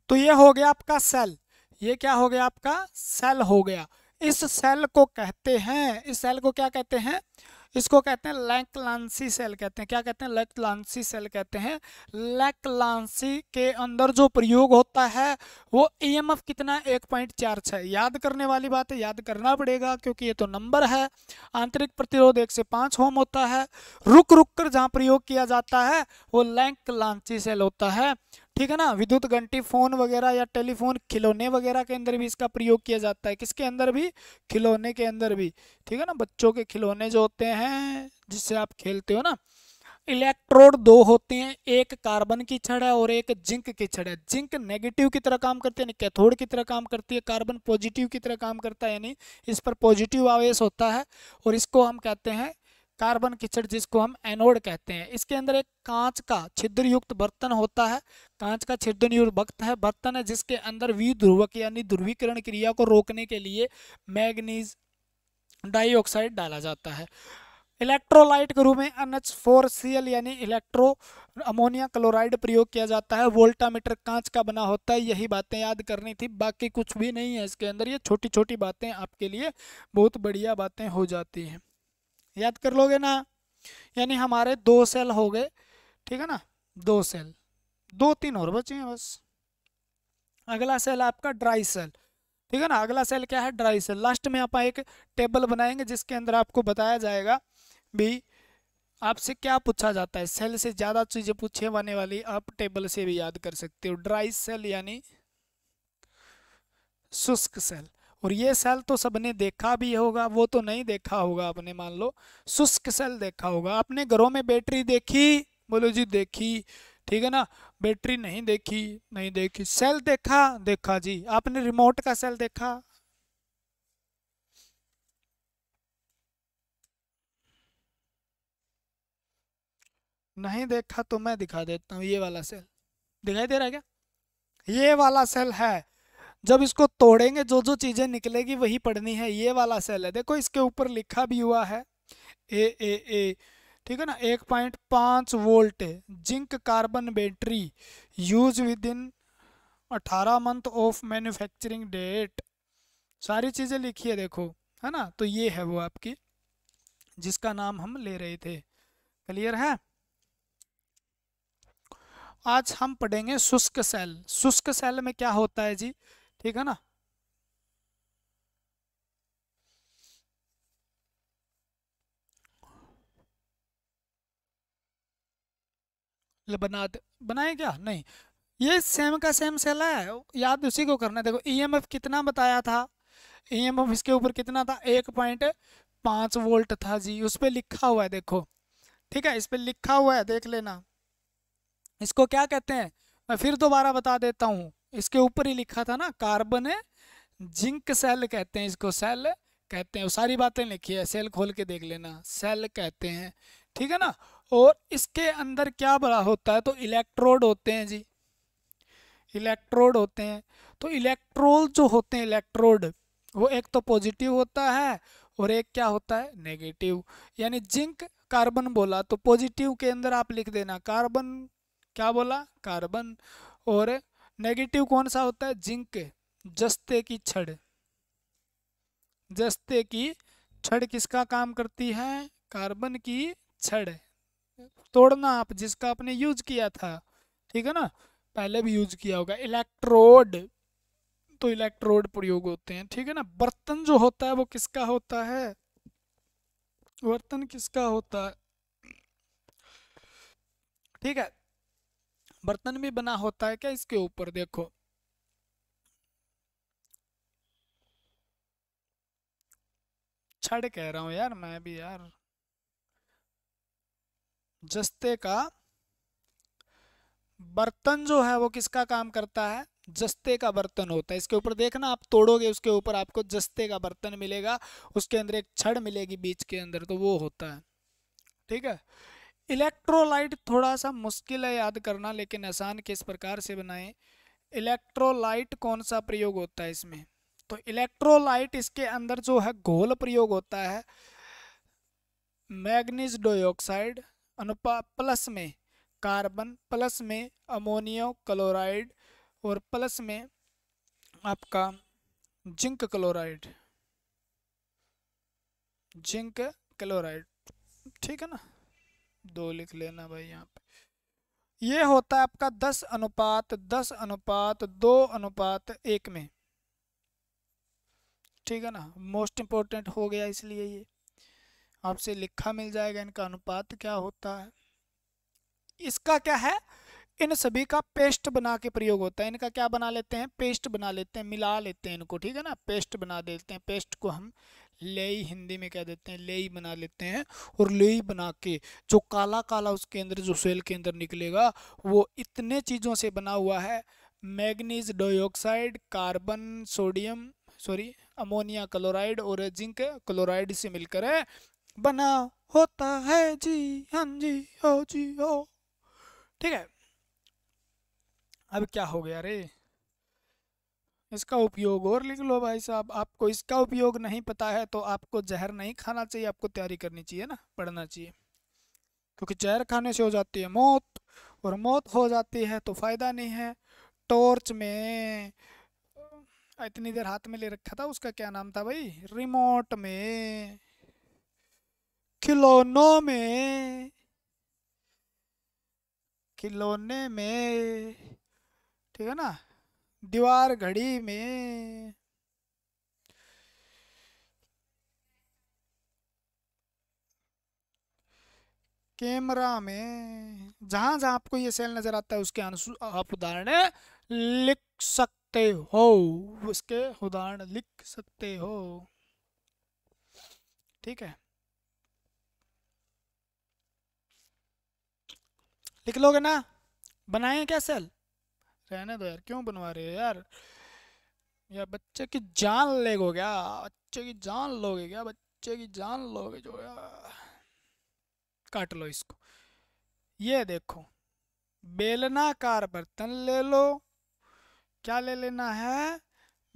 तो ये हो गया आपका सेल ये क्या हो गया आपका? सेल हो गया। इस सेल को कहते हैं, इस सेल को क्या कहते हैं? इसको कहते हैं लैकलांसी सेल कहते हैं। क्या कहते हैं? लैकलांसी सेल कहते हैं। लैकलांसी के अंदर जो प्रयोग होता है, वो ईएमएफ कितना एक पॉइंट चार छः याद करने वाली बात है, याद करना पड़ेगा क्योंकि ये तो नंबर है। आंतरिक प्रतिरोध एक से पाँच होम होता है। रुक रुक कर जहाँ प्रयोग किया जाता है, वो लैंकलांसी सेल होता है। ठीक है ना? विद्युत घंटी फ़ोन वगैरह या टेलीफोन खिलौने वगैरह के अंदर भी इसका प्रयोग किया जाता है। किसके अंदर भी? खिलौने के अंदर भी। ठीक है ना? बच्चों के खिलौने जो होते हैं, जिससे आप खेलते हो ना। इलेक्ट्रोड दो होते हैं, एक कार्बन की छड़ है और एक जिंक की छड़ है। जिंक नेगेटिव की तरह काम करती है, यानी कैथोड की तरह काम करती है, कार्बन पॉजिटिव की तरह काम करता है, यानी इस पर पॉजिटिव आवेश होता है और इसको हम कहते हैं कार्बन किचड़ जिसको हम एनोड कहते हैं। इसके अंदर एक कांच का छिद्र युक्त बर्तन होता है। कांच का छिद्र युक्त है। बर्तन है जिसके अंदर विध्रुवक यानी ध्रुवीकरण क्रिया को रोकने के लिए मैग्नीज डाइऑक्साइड डाला जाता है। इलेक्ट्रोलाइट के रूप में एन एच यानी इलेक्ट्रो अमोनिया क्लोराइड प्रयोग किया जाता है। वोल्टामीटर कांच का बना होता है। यही बातें याद करनी थी। बाकी कुछ भी नहीं है इसके अंदर। ये छोटी छोटी बातें आपके लिए बहुत बढ़िया बातें हो जाती हैं। याद कर लोगे ना? यानी हमारे दो सेल हो गए, ठीक है ना? दो सेल, दो तीन और बचे हैं बस। अगला सेल आपका ड्राई सेल, ठीक है ना? अगला सेल क्या है? Dry cell. लास्ट में आप एक टेबल बनाएँगे जिसके अंदर आपको बताया जाएगा भी आपसे क्या पूछा जाता है। सेल से ज़्यादा चीज़ें पूछे जाने वाली आप टेबल से भी याद कर सकते हो। ड्राई सेल यानी शुष्क सेल। और ये सेल तो सबने देखा भी होगा, वो तो नहीं देखा होगा आपने, मान लो, शुष्क सेल देखा होगा। आपने घरों में बैटरी देखी? बोलो जी देखी। ठीक है ना? बैटरी नहीं देखी नहीं देखी। सेल देखा? देखा जी। आपने रिमोट का सेल देखा? नहीं देखा तो मैं दिखा देता हूँ, ये वाला सेल दिखाई दे रहा है क्या? ये वाला सेल है। जब इसको तोड़ेंगे जो जो चीज़ें निकलेगी वही पढ़नी है। ये वाला सेल है। देखो, इसके ऊपर लिखा भी हुआ है। ए ए ए, ठीक है ना? एक पॉइंट पाँच volt zinc carbon battery use within अठारह मंथ ऑफ़ मैन्युफैक्चरिंग डेट सारी चीज़ें लिखी है, देखो, है ना? तो ये है वो आपकी, जिसका नाम हम ले रहे थे। क्लियर है? आज हम पढ़ेंगे शुष्क सेल शुष्क सेल में क्या होता है जी? ठीक है ना? बना बनाए क्या? नहीं। ये सेम का सेम सेल है। याद उसी को करना है। देखो ईएमएफ कितना बताया था? ईएमएफ इसके ऊपर कितना था? एक पॉइंट पाँच वोल्ट था जी। उस पर लिखा हुआ है, देखो। ठीक है, इस पर लिखा हुआ है, देख लेना। इसको क्या कहते हैं? मैं फिर दोबारा बता देता हूँ। इसके ऊपर ही लिखा था ना, कार्बन है जिंक सेल कहते हैं इसको, सेल कहते हैं। सारी बातें लिखी है, सेल खोल के देख लेना, सेल कहते हैं, ठीक है ना? और इसके अंदर क्या बड़ा होता है? तो इलेक्ट्रोड होते हैं जी, इलेक्ट्रोड होते हैं। तो इलेक्ट्रोल जो होते हैं, इलेक्ट्रोड, वो एक तो पॉजिटिव होता है और एक क्या होता है? नेगेटिव। यानी जिंक कार्बन बोला तो पॉजिटिव के अंदर आप लिख देना, कार्बन क्या बोला? कार्बन। और नेगेटिव कौन सा होता है? जिंक जस्ते की छड़। जस्ते की छड़ किसका काम करती है? कार्बन की छड़। तोड़ना आप, जिसका आपने यूज़ किया था। ठीक है ना? पहले भी यूज़ किया होगा। इलेक्ट्रोड। तो इलेक्ट्रोड प्रयोग होते हैं। ठीक है ना? बर्तन जो होता है, वो किसका होता है? बर्तन किसका होता है? ठीक है? बर्तन भी बना होता है क्या इसके ऊपर? देखो। छड़ कह रहा हूँ यार मैं भी यार। जस्ते का बर्तन जो है वो किसका काम करता है? जस्ते का बर्तन होता है। इसके ऊपर देखना, आप तोड़ोगे उसके ऊपर आपको जस्ते का बर्तन मिलेगा, उसके अंदर एक छड़ मिलेगी बीच के अंदर तो वो होता है। ठीक है? इलेक्ट्रोलाइट थोड़ा सा मुश्किल है याद करना, लेकिन आसान किस प्रकार से बनाएँ? इलेक्ट्रोलाइट कौन सा प्रयोग होता है इसमें? तो इलेक्ट्रोलाइट इसके अंदर जो है घोल प्रयोग होता है। मैग्नीज डाइऑक्साइड अनुपात प्लस में कार्बन, प्लस में अमोनियो क्लोराइड और प्लस में आपका जिंक क्लोराइड। जिंक क्लोराइड, ठीक है ना? दो लिख लेना भाई यहाँ पे। ये होता है आपका दस अनुपात दस अनुपात, दो अनुपात एक में। ठीक है ना? मोस्ट इम्पोर्टेंट हो गया इसलिए ये। आपसे लिखा मिल जाएगा इनका अनुपात क्या होता है। इसका क्या है? इन सभी का पेस्ट बना के प्रयोग होता है। इनका क्या बना लेते हैं? पेस्ट बना लेते हैं, मिला लेते हैं इनको। ठीक है ना? पेस्ट बना देते हैं। पेस्ट को हम लेई हिंदी में कह देते हैं, लेई बना लेते हैं और लेई बना के जो काला काला उसके अंदर, जो सेल के अंदर निकलेगा, वो इतने चीज़ों से बना हुआ है। Manganese dioxide, carbon, sodium, sorry, ammonia chloride और जिंक क्लोराइड से मिलकर है। बना होता है, जी हाँ जी हो जी हो ठीक है। अब क्या हो गया रे? इसका उपयोग। और लिख लो भाई साहब, आपको इसका उपयोग नहीं पता है तो आपको जहर नहीं खाना चाहिए, आपको तैयारी करनी चाहिए ना, पढ़ना चाहिए। क्योंकि जहर खाने से हो जाती है मौत, और मौत हो जाती है तो फ़ायदा नहीं है। टॉर्च में इतनी देर हाथ में ले रखा था, उसका क्या नाम था भाई? रिमोट में, खिलौनों में, खिलौने में, ठीक है ना? दीवार घड़ी में। कैमरा में। जहाँ जहाँ आपको ये सेल नज़र आता है, उसके आप उदाहरण लिख सकते हो। उसके उदाहरण लिख सकते हो। ठीक है। लिख लोगे ना? बनाए क्या सेल? रहने दो यार, क्यों बनवा रहे हो यार? यार बच्चे की जान लेगो क्या बच्चे की जान लोगे क्या? बच्चे की जान लोगे जो यार काट लो इसको। ये देखो, बेलनाकार बर्तन ले लो। क्या ले लेना है?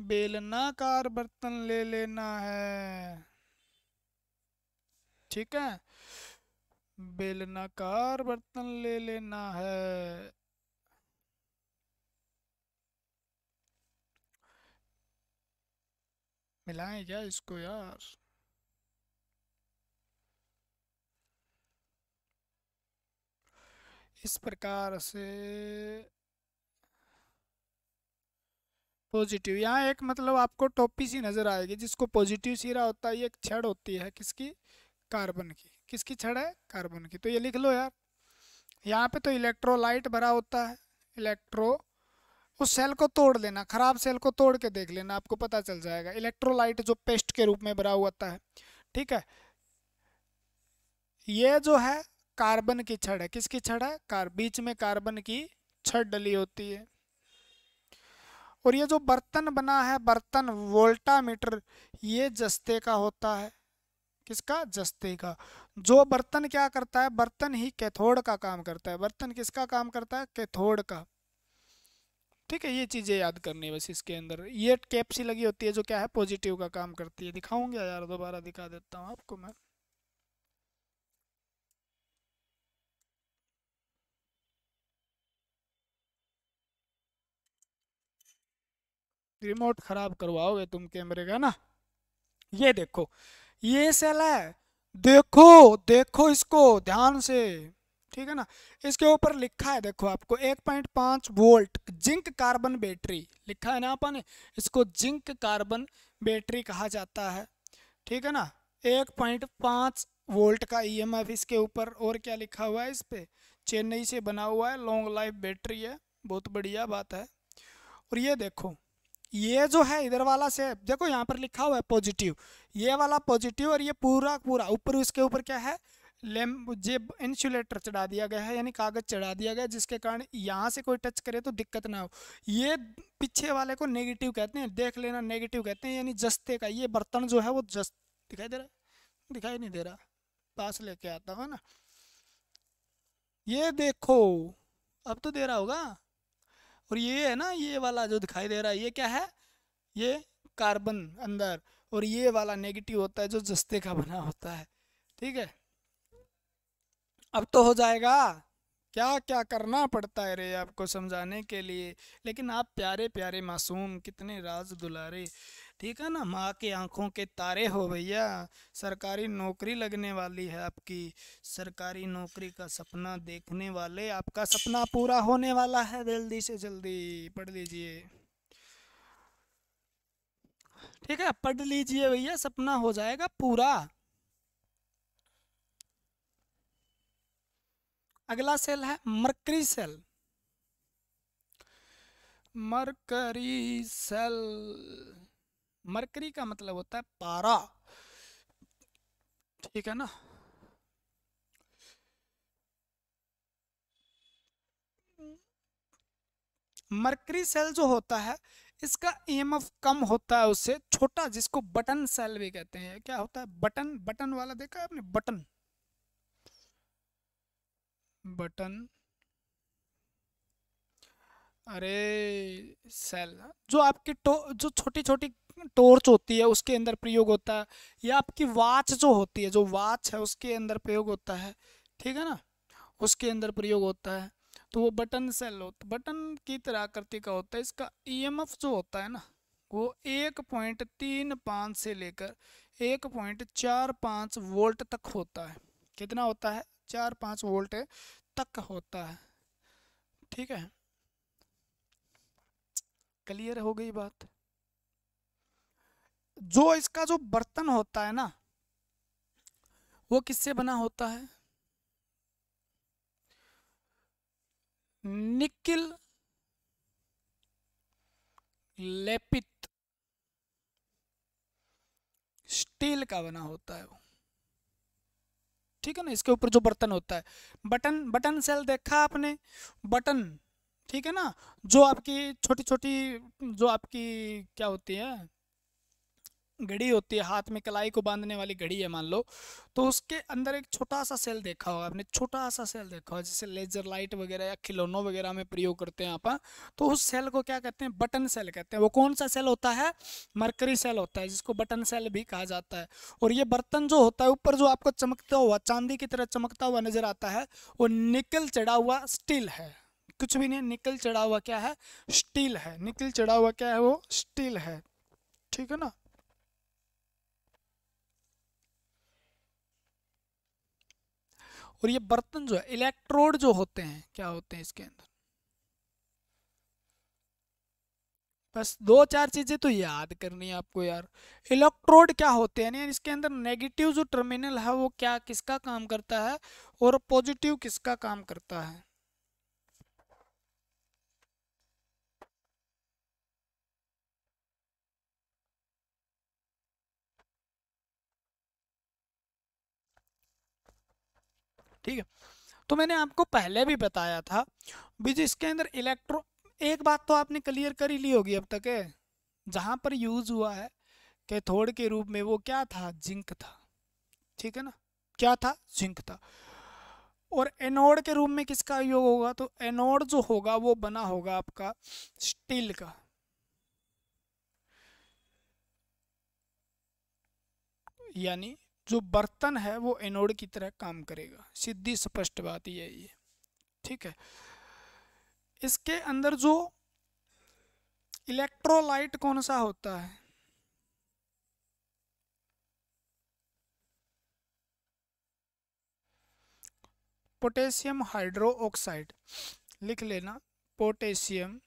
बेलनाकार बर्तन ले लेना है। ठीक है? बेलनाकार बर्तन ले लेना है। मिलाएँ क्या इसको यार इस प्रकार से पॉजिटिव यहाँ एक मतलब आपको टोपी सी नज़र आएगी, जिसको पॉजिटिव सीरा होता है एक छड़ होती है किसकी? कार्बन की। किसकी छड़ है? कार्बन की। तो ये लिख लो यार। यहाँ पे तो इलेक्ट्रोलाइट भरा होता है। इलेक्ट्रो उस सेल को तोड़ लेना, खराब सेल को तोड़ के देख लेना, आपको पता चल जाएगा। इलेक्ट्रोलाइट जो पेस्ट के रूप में भरा हुआ है, ठीक है? ये जो है कार्बन की छड़ है। किसकी छड़ है? कार बीच में कार्बन की छड़ डली होती है। और ये जो बर्तन बना है, बर्तन वोल्टा मीटर ये जस्ते का होता है। किसका? जस्ते का। जो बर्तन क्या करता है? बर्तन ही कैथोड का काम करता है। बर्तन किसका काम करता है? कैथोड का। ठीक है, ये चीज़ें याद करनी है बस इसके अंदर। ये कैप्सी लगी होती है जो क्या है, पॉजिटिव का काम करती है। दिखाऊँगे यार, दोबारा दिखा देता हूँ आपको मैं। रिमोट खराब करवाओगे तुम कैमरे का ना? ये देखो, ये सेल है। देखो देखो इसको, ध्यान से। ठीक है ना? इसके ऊपर लिखा है, देखो आपको 1.5 वोल्ट जिंक कार्बन बैटरी। लिखा है ना अपन? इसको जिंक कार्बन बैटरी कहा जाता है। ठीक है ना? 1.5 वोल्ट का ईएमएफ इसके ऊपर, और क्या लिखा हुआ है इस पे? चेन्नई से बना हुआ है लॉन्ग लाइफ बैटरी है। बहुत बढ़िया बात है। और ये देखो, ये जो है इधर वाला से देखो यहाँ पर लिखा हुआ है पॉजिटिव ये वाला पॉजिटिव और ये पूरा पूरा, ऊपर उसके ऊपर क्या है? लेम जे इंसुलेटर चढ़ा दिया गया है, यानी कागज़ चढ़ा दिया गया जिसके कारण यहाँ से कोई टच करे तो दिक्कत ना हो। ये पीछे वाले को नेगेटिव कहते हैं, देख लेना नेगेटिव कहते हैं, यानी जस्ते का ये बर्तन जो है वो जस्त दिखाई दे रहा है, दिखाई नहीं दे रहा, पास लेके आता हूँ ना। ये देखो, अब तो दे रहा होगा, और ये है ना, ये वाला जो दिखाई दे रहा है, ये क्या है, ये कार्बन अंदर, और ये वाला नेगेटिव होता है जो जस्ते का बना होता है, ठीक है। अब तो हो जाएगा। क्या क्या करना पड़ता है रे आपको समझाने के लिए? लेकिन आप प्यारे प्यारे मासूम, कितने राज दुलारे। ठीक है ना? माँ के आँखों के तारे हो भैया। सरकारी नौकरी लगने वाली है आपकी। सरकारी नौकरी का सपना देखने वाले, आपका सपना पूरा होने वाला है। जल्दी से जल्दी पढ़ लीजिए। ठीक है? पढ़ लीजिए भैया, सपना हो जाएगा पूरा। अगला सेल है mercury cell. Mercury cell. Mercury का मतलब होता है पारा। ठीक है ना? मरकरी सेल जो होता है, इसका ईएमएफ कम होता है उससे छोटा, जिसको बटन सेल भी कहते हैं। क्या होता है? बटन बटन वाला देखा है आपने? बटन। बटन। अरे, सेल। जो आपकी टो, जो छोटी छोटी टॉर्च होती है, उसके अंदर प्रयोग होता है, या आपकी वॉच जो होती है, जो वॉच है, उसके अंदर प्रयोग होता है, ठीक है ना? उसके अंदर प्रयोग होता है तो वो बटन सेल होता बटन की तरह आकृति का होता है, इसका ईएमएफ जो होता है ना, वो एक पॉइंट तीन पाँच से लेकर एक पॉइंट चार पाँच वोल्ट तक होता है। कितना होता है? चार पाँच वोल्ट तक होता है। ठीक है? क्लियर हो गई बात? जो इसका जो बर्तन होता है ना, वो किससे बना होता है? निकिल लेपित स्टील का बना होता है वो। ठीक है ना? इसके ऊपर जो बर्तन होता है। बटन बटन सेल देखा आपने? बटन, ठीक है ना? जो आपकी छोटी छोटी जो आपकी, क्या होती है? घड़ी होती है, हाथ में कलाई को बांधने वाली घड़ी है मान लो तो उसके अंदर एक छोटा सा सेल देखा होगा आपने छोटा सा सेल देखा होगा, जैसे लेजर लाइट वगैरह या खिलौनों वगैरह में प्रयोग करते हैं आप तो उस सेल को क्या कहते हैं, बटन सेल कहते हैं। वो कौन सा सेल होता है? मरकरी सेल होता है, जिसको बटन सेल भी कहा जाता है। और ये बर्तन जो होता है, ऊपर जो आपको चमकता हुआ, चांदी की तरह चमकता हुआ नज़र आता है, वो निकल चढ़ा हुआ स्टील है। कुछ भी नहीं, निकल चढ़ा हुआ क्या है? स्टील है। निकल चढ़ा हुआ क्या है वो? स्टील है। ठीक है ना? और ये बर्तन जो है इलेक्ट्रोड जो होते हैं, क्या होते हैं इसके अंदर? बस दो चार चीज़ें तो याद करनी है आपको यार। इलेक्ट्रोड क्या होते हैं? यानी इसके अंदर नेगेटिव जो टर्मिनल है, वो क्या, किसका काम करता है? और पॉजिटिव किसका काम करता है? ठीक है? तो मैंने आपको पहले भी बताया था, बीज इसके अंदर इलेक्ट्रो एक बात तो आपने क्लियर कर ही ली होगी अब तक है जहाँ पर यूज़ हुआ है, कैथोड के रूप में वो क्या था? जिंक था। ठीक है ना? क्या था? जिंक था। और एनोड के रूप में किसका योग होगा? तो एनोड जो होगा, वो बना होगा आपका स्टील का। यानी जो बर्तन है वो एनोड की तरह काम करेगा। सीधी स्पष्ट बात ये है ये। ठीक है? इसके अंदर जो इलेक्ट्रोलाइट कौन सा होता है? पोटेशियम हाइड्रो ऑक्साइड लिख लेना, पोटेशियम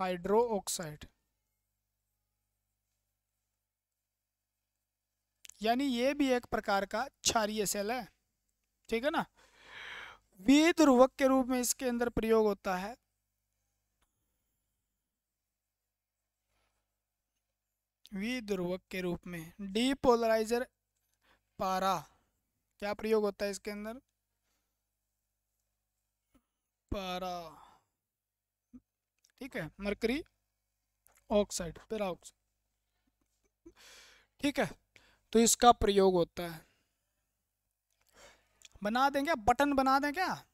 हाइड्रो ऑक्साइड यानी ये भी एक प्रकार का क्षारीय सेल है। ठीक है ना? विध्रुवक के रूप में इसके अंदर प्रयोग होता है। विध्रुवक के रूप में डीपोलराइजर पारा, क्या प्रयोग होता है इसके अंदर? पारा। ठीक है, मरकरी, ऑक्साइड, पेरा ऑक्साइड। ठीक है तो इसका प्रयोग होता है। बना देंगे बटन बना दें क्या?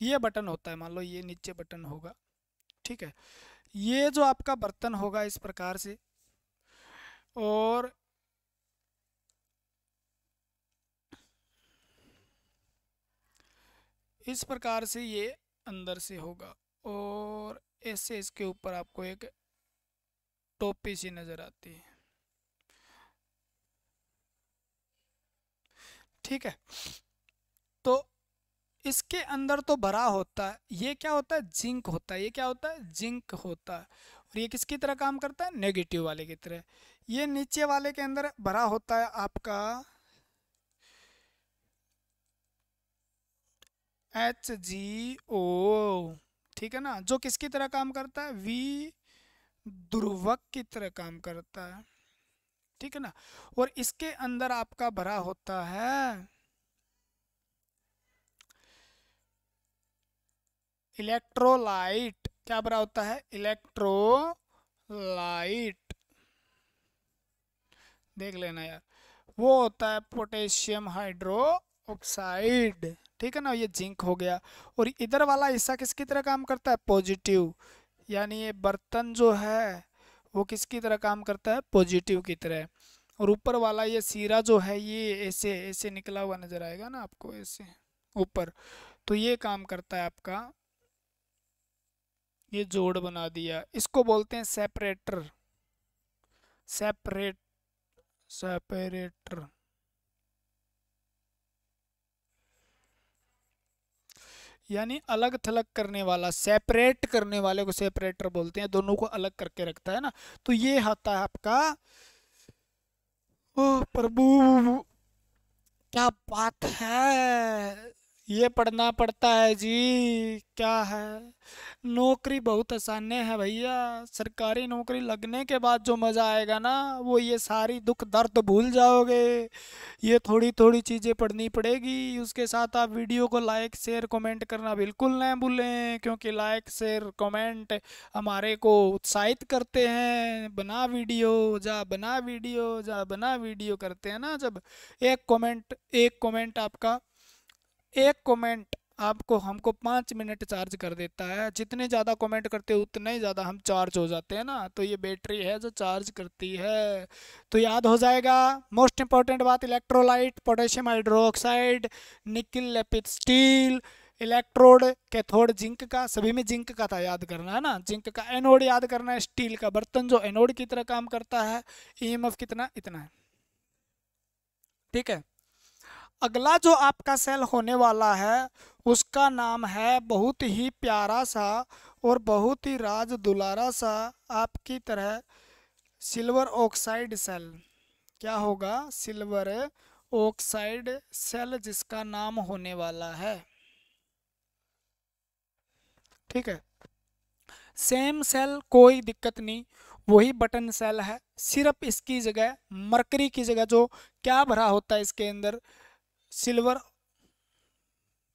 ये बटन होता है, मान लो ये नीचे बटन होगा, ठीक है? ये जो आपका बर्तन होगा इस प्रकार से, और इस प्रकार से ये अंदर से होगा, और ऐसे इसके ऊपर आपको एक टोपी सी नज़र आती है। ठीक है? तो इसके अंदर तो भरा होता है। ये क्या होता है? जिंक होता है। ये क्या होता है? जिंक होता है। और ये किसकी तरह काम करता है? नेगेटिव वाले की तरह। ये नीचे वाले के अंदर भरा होता है आपका एच जी ओ। ठीक है ना? जो किसकी तरह काम करता है? वी ध्रुवक की तरह काम करता है। ठीक है ना? और इसके अंदर आपका भरा होता है। इलेक्ट्रोलाइट, क्या भरा होता है? इलेक्ट्रोलाइट। देख लेना यार। वो होता है पोटेशियम हाइड्रो ऑक्साइड ठीक है ना? ये जिंक हो गया। और इधर वाला हिस्सा किसकी तरह काम करता है? पॉजिटिव। यानी ये बर्तन जो है वो किसकी तरह काम करता है? पॉजिटिव की तरह और ऊपर वाला ये सीरा जो है, ये ऐसे ऐसे निकला हुआ नज़र आएगा ना आपको, ऐसे ऊपर। तो ये काम करता है आपका। ये जोड़ बना दिया। इसको बोलते हैं सेपरेटर सेपरेट सेपरेटर यानी अलग थलग करने वाला सेपरेट करने वाले को सेपरेटर बोलते हैं, दोनों को अलग करके रखता है ना? तो ये आता है आपका, ओ प्रभु, क्या बात है? ये पढ़ना पड़ता है जी। क्या है? नौकरी बहुत आसान है भैया। सरकारी नौकरी लगने के बाद जो मज़ा आएगा ना, वो ये सारी दुख दर्द भूल जाओगे। ये थोड़ी थोड़ी चीज़ें पढ़नी पड़ेगी। उसके साथ आप वीडियो को लाइक, शेयर, कमेंट करना बिल्कुल न भूलें, क्योंकि लाइक, शेयर, कमेंट हमारे को उत्साहित करते हैं। बना वीडियो, जा बना वीडियो, जा बना वीडियो करते हैं ना जब। एक कमेंट एक कमेंट आपका एक कमेंट आपको हमको पाँच मिनट चार्ज कर देता है। जितने ज़्यादा कमेंट करते हैं, उतने ही ज़्यादा हम चार्ज हो जाते हैं ना। तो ये बैटरी है जो चार्ज करती है। तो याद हो जाएगा मोस्ट इंपॉर्टेंट बात इलेक्ट्रोलाइट पोटेशियम हाइड्रोक्साइड निकिल लेपित स्टील इलेक्ट्रोड कैथोड जिंक का, सभी में जिंक का था याद करना, है ना? जिंक का एनोड याद करना है स्टील का। बर्तन जो एनोड की तरह काम करता है ईएमएफ कितना? इतना है। ठीक है? अगला जो आपका सेल होने वाला है, उसका नाम है बहुत ही प्यारा सा और बहुत ही राज दुलारा सा आपकी तरह सिल्वर ऑक्साइड सेल। क्या होगा? सिल्वर ऑक्साइड सेल जिसका नाम होने वाला है। ठीक है? सेम सेल कोई दिक्कत नहीं, वही बटन सेल है। सिर्फ़ इसकी जगह मरकरी की जगह जो क्या भरा होता है इसके अंदर सिल्वर,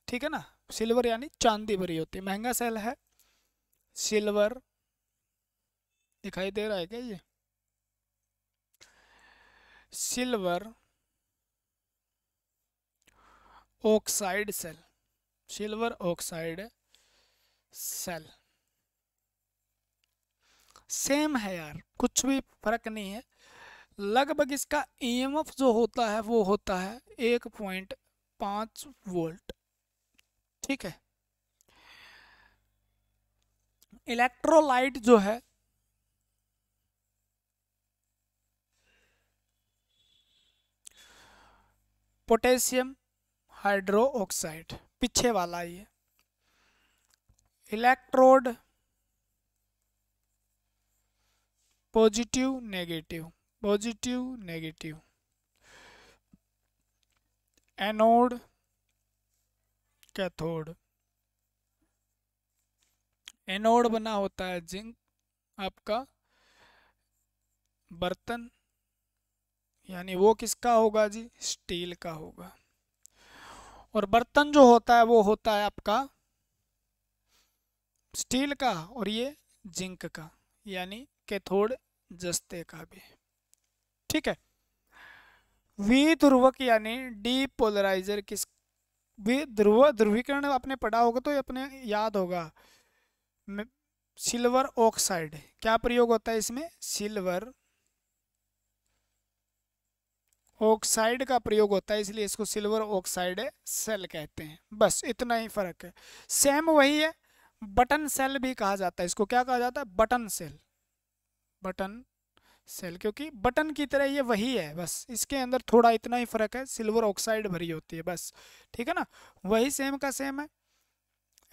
ठीक है ना? सिल्वर यानी चांदी भरी होती है। महँगा सेल है। सिल्वर, दिखाई दे रहा है क्या ये? Silver, oxide cell. Silver oxide cell. Same है यार, कुछ भी फ़र्क नहीं है। लगभग इसका ईएमएफ जो होता है, वो होता है एक पॉइंट पाँच वोल्ट ठीक है? इलेक्ट्रोलाइट जो है पोटेशियम हाइड्रो ऑक्साइड पीछे वाला ये। Electrode positive negative positive negative anode cathode anode बना होता है जिंक, आपका बर्तन, यानी वो किसका होगा जी? स्टील का होगा। और बर्तन जो होता है, वो होता है आपका स्टील का और ये जिंक का, यानी कैथोड जस्ते का भी। ठीक है? वी ध्रुवक यानी डीपोलराइजर किस ध्रुव, ध्रुवीकरण आपने पढ़ा होगा तो अपने याद होगा। सिल्वर ऑक्साइड, क्या प्रयोग होता है इसमें? सिल्वर ऑक्साइड का प्रयोग होता है, इसलिए इसको सिल्वर ऑक्साइड सेल कहते हैं। बस, इतना ही फ़र्क है। सेम वही है, बटन सेल भी कहा जाता है, इसको क्या कहा जाता है? Button cell. बटन सेल, क्योंकि बटन की तरह ये वही है, बस। इसके अंदर थोड़ा इतना ही फ़र्क है, सिल्वर ऑक्साइड भरी होती है, बस। ठीक है ना? वही सेम का सेम है।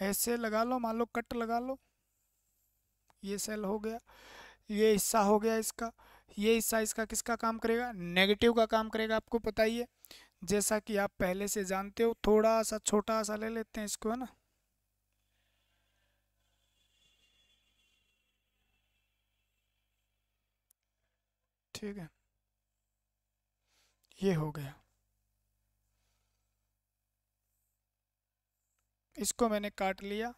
ऐसे लगा लो, मान लो कट लगा लो। ये सेल हो गया, ये हिस्सा हो गया इसका। ये हिस्सा इसका किसका काम करेगा? नेगेटिव का काम करेगा, आपको पता ही है। जैसा कि आप पहले से जानते हो, थोड़ा सा, छोटा सा ले लेते हैं इसको, है ना? ठीक है। ये हो गया। इसको मैंने काट लिया।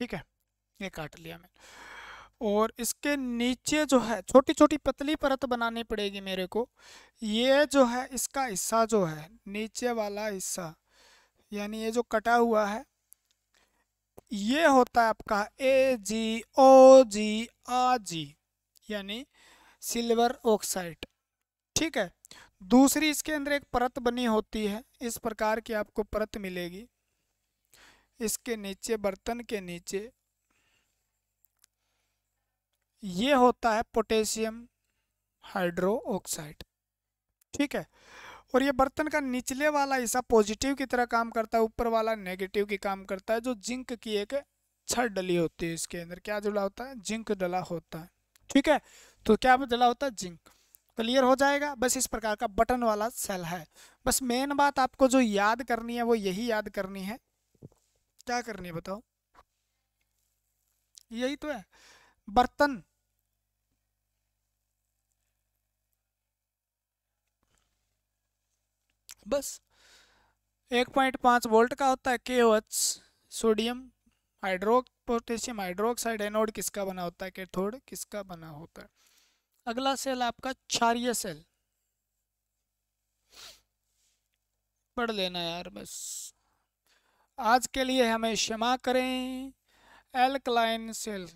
ठीक है? ये काट लिया मैंने। और इसके नीचे जो है छोटी छोटी पतली परत बनानी पड़ेगी मेरे को। ये जो है, इसका हिस्सा जो है, नीचे वाला हिस्सा, यानी ये जो कटा हुआ है, ये होता है आपका ए जी ओ जी आ जी यानी सिल्वर ऑक्साइड। ठीक है? दूसरी इसके अंदर एक परत बनी होती है, इस प्रकार की आपको परत मिलेगी। इसके नीचे, बर्तन के नीचे। ये होता है पोटेशियम हाइड्रो ऑक्साइड ठीक है? और ये बर्तन का निचले वाला हिस्सा पॉजिटिव की तरह काम करता है, ऊपर वाला नेगेटिव की काम करता है, जो जिंक की एक छड़ डली होती है इसके अंदर। क्या जुड़ा होता है? जिंक डला होता है। ठीक है? तो क्या डला होता है? जिंक। क्लियर हो जाएगा? बस इस प्रकार का बटन वाला सेल है। बस मेन बात आपको जो याद करनी है, वो यही याद करनी है। क्या करनी है बताओ? यही तो है। बर्तन। बस। एक पॉइंट पाँच वोल्ट का होता है के sodium, hydro, potassium hydroxide, anode किसका बना होता है? कैथोड किसका बना होता है? अगला सेल आपका क्षारिय सेल। पढ़ लेना यार बस। आज के लिए हमें क्षमा करें। Alkaline cell.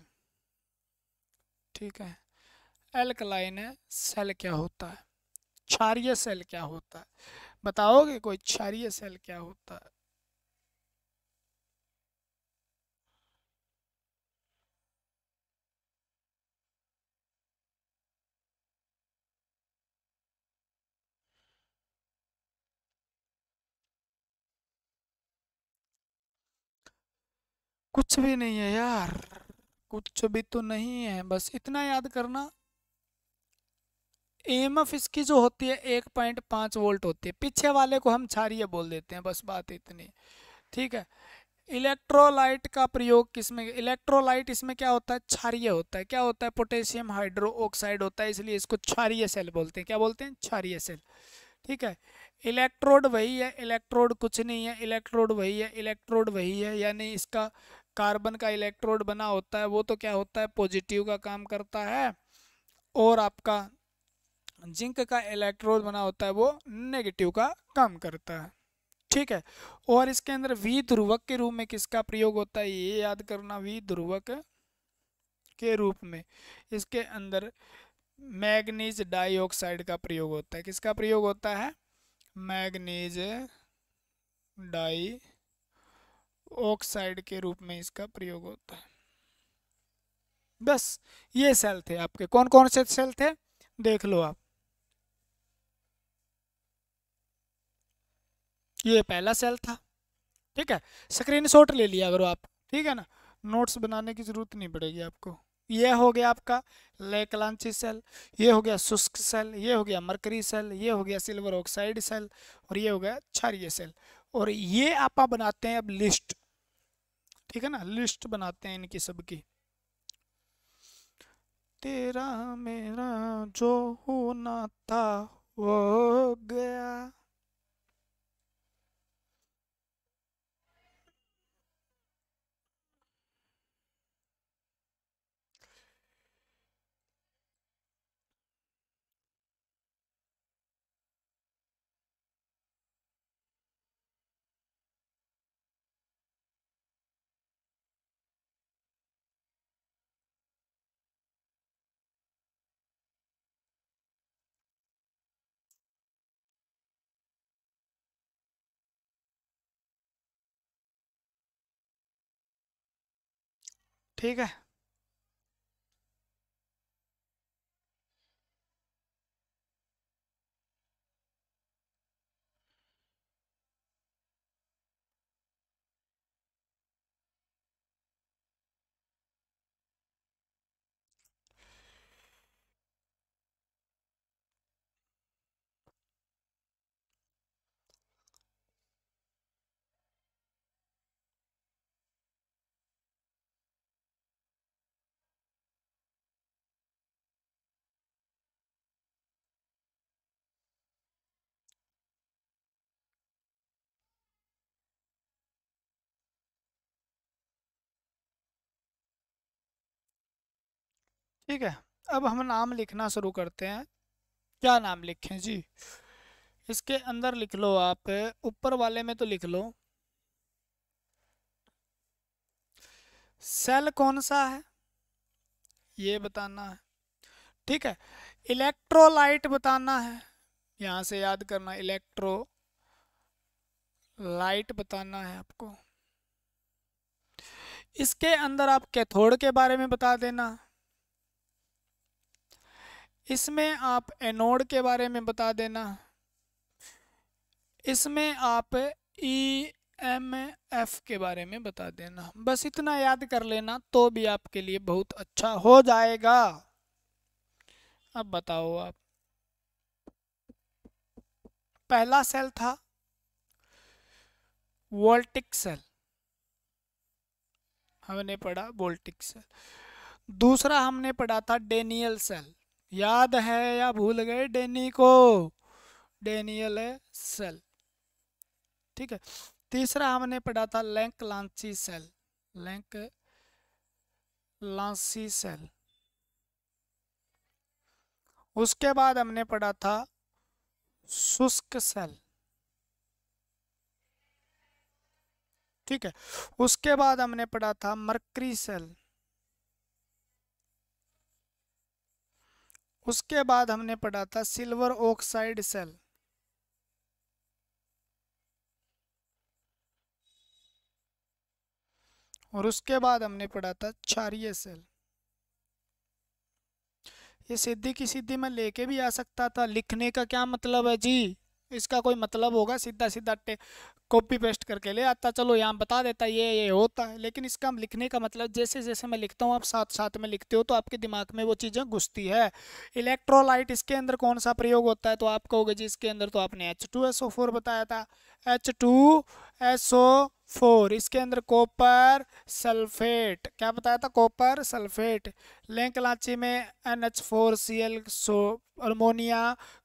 ठीक है। एल्कलाइन सेल क्या होता है? क्षारिय सेल क्या होता है? बताओगे कोई क्षारिय सेल क्या होता है? कुछ भी नहीं है यार। कुछ भी तो नहीं है। बस इतना याद करना। एमएफ इसकी जो होती है, एक पॉइंट पाँच वोल्ट होती है। पीछे वाले को हम क्षारीय बोल देते हैं, बस बात इतनी। ठीक है? इलेक्ट्रोलाइट का प्रयोग किसमें, इलेक्ट्रोलाइट इसमें क्या होता है? क्षारीय होता है। क्या होता है? पोटेशियम हाइड्रो ऑक्साइड होता है, इसलिए इसको क्षारीय सेल बोलते हैं। क्या बोलते हैं? क्षारीय सेल। ठीक है? इलेक्ट्रोड वही है। इलेक्ट्रोड कुछ नहीं है। इलेक्ट्रोड वही है। इलेक्ट्रोड वही है। यानी इसका कार्बन का इलेक्ट्रोड बना होता है, वो तो क्या होता है? पॉजिटिव का काम करता है और आपका जिंक का इलेक्ट्रोड बना होता है, वो नेगेटिव का काम करता है। ठीक है? और इसके अंदर वी ध्रुवक के रूप में किसका प्रयोग होता है? ये याद करना वी ध्रुवक के रूप में। इसके अंदर मैग्नीज डाइऑक्साइड का प्रयोग होता है। किसका प्रयोग होता है? मैग्नीज डाई ऑक्साइड के रूप में इसका प्रयोग होता है। बस, ये सेल थे आपके। कौन कौन से सेल थे? देख लो आप। ये पहला सेल था, ठीक है? स्क्रीन शॉट ले लिया करो आप, ठीक है ना? नोट्स बनाने की ज़रूरत नहीं पड़ेगी आपको। ये हो गया आपका लेकलांची सेल ये हो गया शुष्क सेल ये हो गया मरकरी सेल ये हो गया सिल्वर ऑक्साइड सेल और ये हो गया क्षारीय सेल और ये आप बनाते हैं अब लिस्ट। ठीक है ना? लिस्ट बनाते हैं इनकी सबकी। तेरा मेरा जो होना था, वो गया। ठीक है। ठीक है, अब हम नाम लिखना शुरू करते हैं। क्या नाम लिखें? जी। इसके अंदर लिख लो आप, ऊपर वाले में तो लिख लो। सेल कौन सा है? ये बताना है। ठीक है, इलेक्ट्रोलाइट बताना है। यहाँ से याद करना इलेक्ट्रो लाइट बताना है आपको। इसके अंदर आप कैथोड के बारे में बता देना। इसमें आप एनोड के बारे में बता देना। इसमें आप ई एम एफ़ के बारे में बता देना। बस इतना याद कर लेना तो भी आपके लिए बहुत अच्छा हो जाएगा। अब बताओ आप। पहला सेल था वोल्टिक सेल। हमने पढ़ा वोल्टिक सेल। दूसरा हमने पढ़ा था डेनियल सेल। याद है या भूल गए डेनी को? Daniell cell. ठीक है। तीसरा हमने पढ़ा था लैंक लांसी सेल। लैंक लांसी सेल। उसके बाद हमने पढ़ा था शुष्क सेल। ठीक है। उसके बाद हमने पढ़ा था मरकरी सेल। उसके बाद हमने पढ़ा था सिल्वर ऑक्साइड सेल। और उसके बाद हमने पढ़ा था क्षारिय सेल। ये सीधी की सीधी मैं लेके भी आ सकता था। लिखने का क्या मतलब है जी? इसका कोई मतलब होगा? सीधा सीधा कॉपी पेस्ट करके ले आता। चलो यहाँ बता देता, ये ये होता है। लेकिन इसका हम लिखने का मतलब जैसे जैसे मैं लिखता हूँ, आप साथ साथ में लिखते हो तो आपके दिमाग में वो चीज़ें घुसती है। इलेक्ट्रोलाइट इसके अंदर कौन सा प्रयोग होता है? तो आप कहोगे जी, इसके अंदर तो आपने H two S O four बताया था। H two S O four, इसके अंदर कॉपर सल्फेट क्या बताया था? कॉपर सल्फेट लेंक लाची में N H four C L so ammonia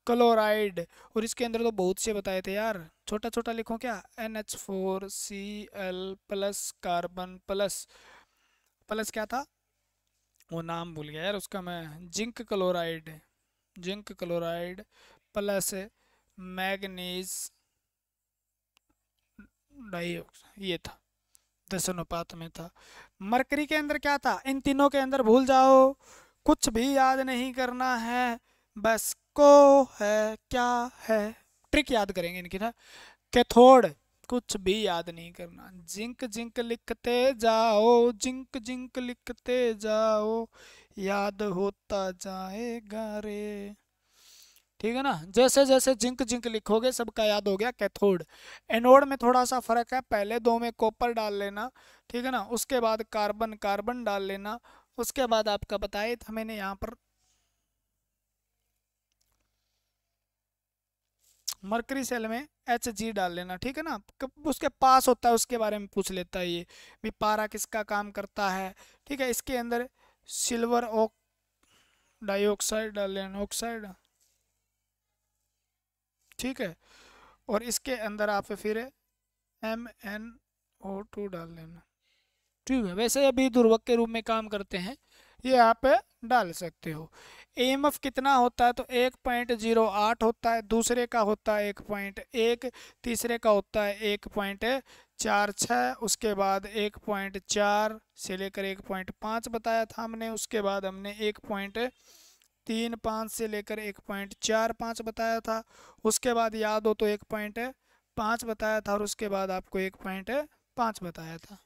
chloride और इसके अंदर तो बहुत से बताए थे यार। छोटा छोटा लिखो क्या? N H four C L plus carbon plus plus क्या था? वो नाम भूल गया यार उसका मैं। Zinc chloride zinc chloride plus manganese dioxide ये था। दस अनुपात में था। मरकरी के अंदर क्या था? इन तीनों के अंदर भूल जाओ। कुछ भी याद नहीं करना है। बस को है, क्या है? ट्रिक याद करेंगे इनकी ना। कैथोड, कुछ भी याद नहीं करना। जिंक जिंक लिखते जाओ। जिंक जिंक लिखते जाओ। याद होता जाएगा रे। ठीक है ना? जैसे जैसे जिंक जिंक लिखोगे, सबका याद हो गया, कैथोड। एनोड में थोड़ा सा फ़र्क है, पहले दो में कॉपर डाल लेना, ठीक है ना? उसके बाद कार्बन कार्बन डाल लेना, उसके बाद आपका बताए था मैंने यहाँ पर। मरकरी सेल में एच जी डाल लेना, ठीक है ना? उसके पास होता है, उसके बारे में पूछ लेता है ये, भी पारा किसका काम करता है, ठीक है? इसके अंदर सिल्वर ऑक, डाइऑक्साइड डाल लेना, ऑक्साइड। ठीक है? और इसके अंदर आप फिर एम एन ओ टू डाल लेना ठीक है, वैसे अभी दुर्वक के रूप में काम करते हैं, ये आप डाल सकते हो। एम एफ़ कितना होता है? तो एक पॉइंट ज़ीरो आठ होता है, दूसरे का होता है एक पॉइंट एक, तीसरे का होता है एक पॉइंट चार छः उसके बाद एक पॉइंट चार, से लेकर एक पॉइंट पाँच बताया था हमने, उसके बाद हमने एक पॉइंट तीन पाँच से लेकर एक पॉइंट चार पाँच बताया था। उसके बाद याद हो तो एक पॉइंट पाँच बताया था और उसके बाद आपको एक पॉइंट पाँच बताया था।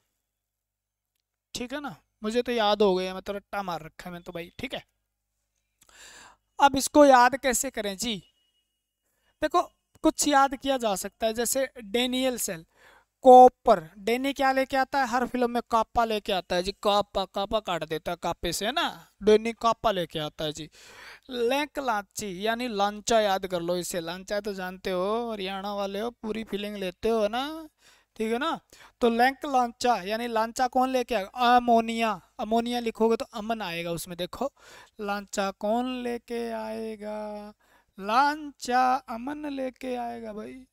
ठीक है ना? मुझे तो याद हो गया मैं तो रट्टा मार रखा है मैं तो भाई, ठीक है? अब इसको याद कैसे करें? जी, देखो, कुछ याद किया जा सकता है, जैसे डेनियल सेल। कॉपर। डेनी क्या लेके आता है? हर फ़िल्म में कापा लेके आता है जी। कापा कापा काट देता है कापे से ना? डेनी कापा लेके आता है जी। लैंक लाची यानी लांचा याद कर लो इसे। लांचा तो जानते हो, हरियाणा वाले हो, पूरी फीलिंग लेते हो ना? ठीक है ना? तो लैंक लांचा यानी लांचा कौन लेके आएगा? अमोनिया। अमोनिया लिखोगे तो अमन आएगा उसमें, देखो। लांचा कौन लेके आएगा? लांचा अमन लेके आएगा भाई।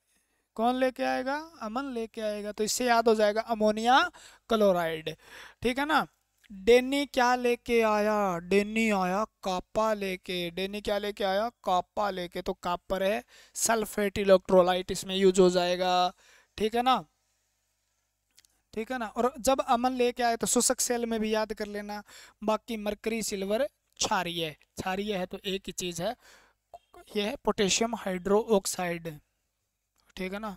कौन लेके आएगा? अमन लेके आएगा तो इससे याद हो जाएगा अमोनिया क्लोराइड। ठीक है ना? डेनी क्या लेके आया? डेनी आया कापा लेके। डेनी क्या लेके आया? कापा लेके। तो कापर है सल्फेट इलेक्ट्रोलाइट, इसमें यूज़ हो जाएगा। ठीक है ना? ठीक है ना? और जब अमन लेके आए तो सुसक सेल में भी याद कर लेना। बाकी मरकरी सिल्वर क्षारिय क्षारिय है तो एक ही चीज़ है। यह है पोटेशियम हाइड्रो ऑक्साइड ठीक है ना?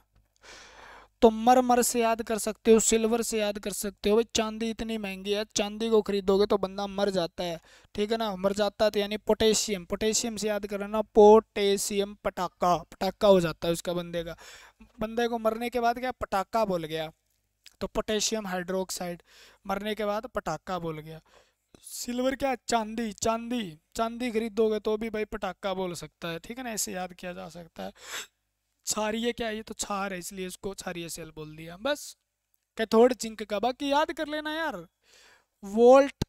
तो मर मर से याद कर सकते हो, सिल्वर से याद कर सकते हो, भाई चांदी इतनी महँगी है, चांदी को खरीदोगे तो बंदा मर जाता है, ठीक है ना? मर जाता है तो यानी पोटेशियम पोटेशियम से याद करना पोटेशियम पटाखा पटाखा हो जाता है उसका बंदे का। बंदे को मरने के बाद क्या, पटाखा बोल गया तो पोटेशियम हाइड्रोक्साइड, मरने के बाद पटाखा बोल गया। सिल्वर क्या, चांदी चांदी चांदी खरीदोगे तो भी भाई पटाखा बोल सकता है, ठीक है ना? ऐसे याद किया जा सकता है। छारिय क्या? है ये तो छार है, इसलिए इसको छारिय सेल बोल दिया। बस कैथोड जिंक का। बाकी याद कर लेना यार, volt,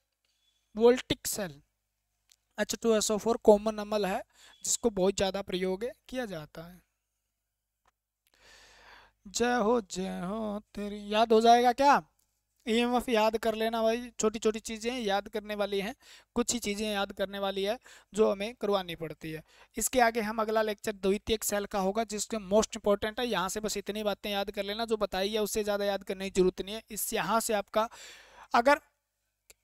voltaic cell. H two S O four common अमल है, जिसको बहुत ज़्यादा प्रयोग किया जाता है। जय हो जय हो, तेरी याद हो जाएगा क्या? ईएमएफ याद कर लेना भाई। छोटी छोटी चीज़ें याद करने वाली हैं। कुछ ही चीज़ें याद करने वाली है, जो हमें करवानी पड़ती है। इसके आगे हम अगला लेक्चर द्वितीय सेल का होगा, जिसके मोस्ट इंपॉर्टेंट है। यहाँ से बस इतनी बातें याद कर लेना, जो बताई है उससे ज़्यादा याद करने की ज़रूरत नहीं है। इस यहाँ से आपका, अगर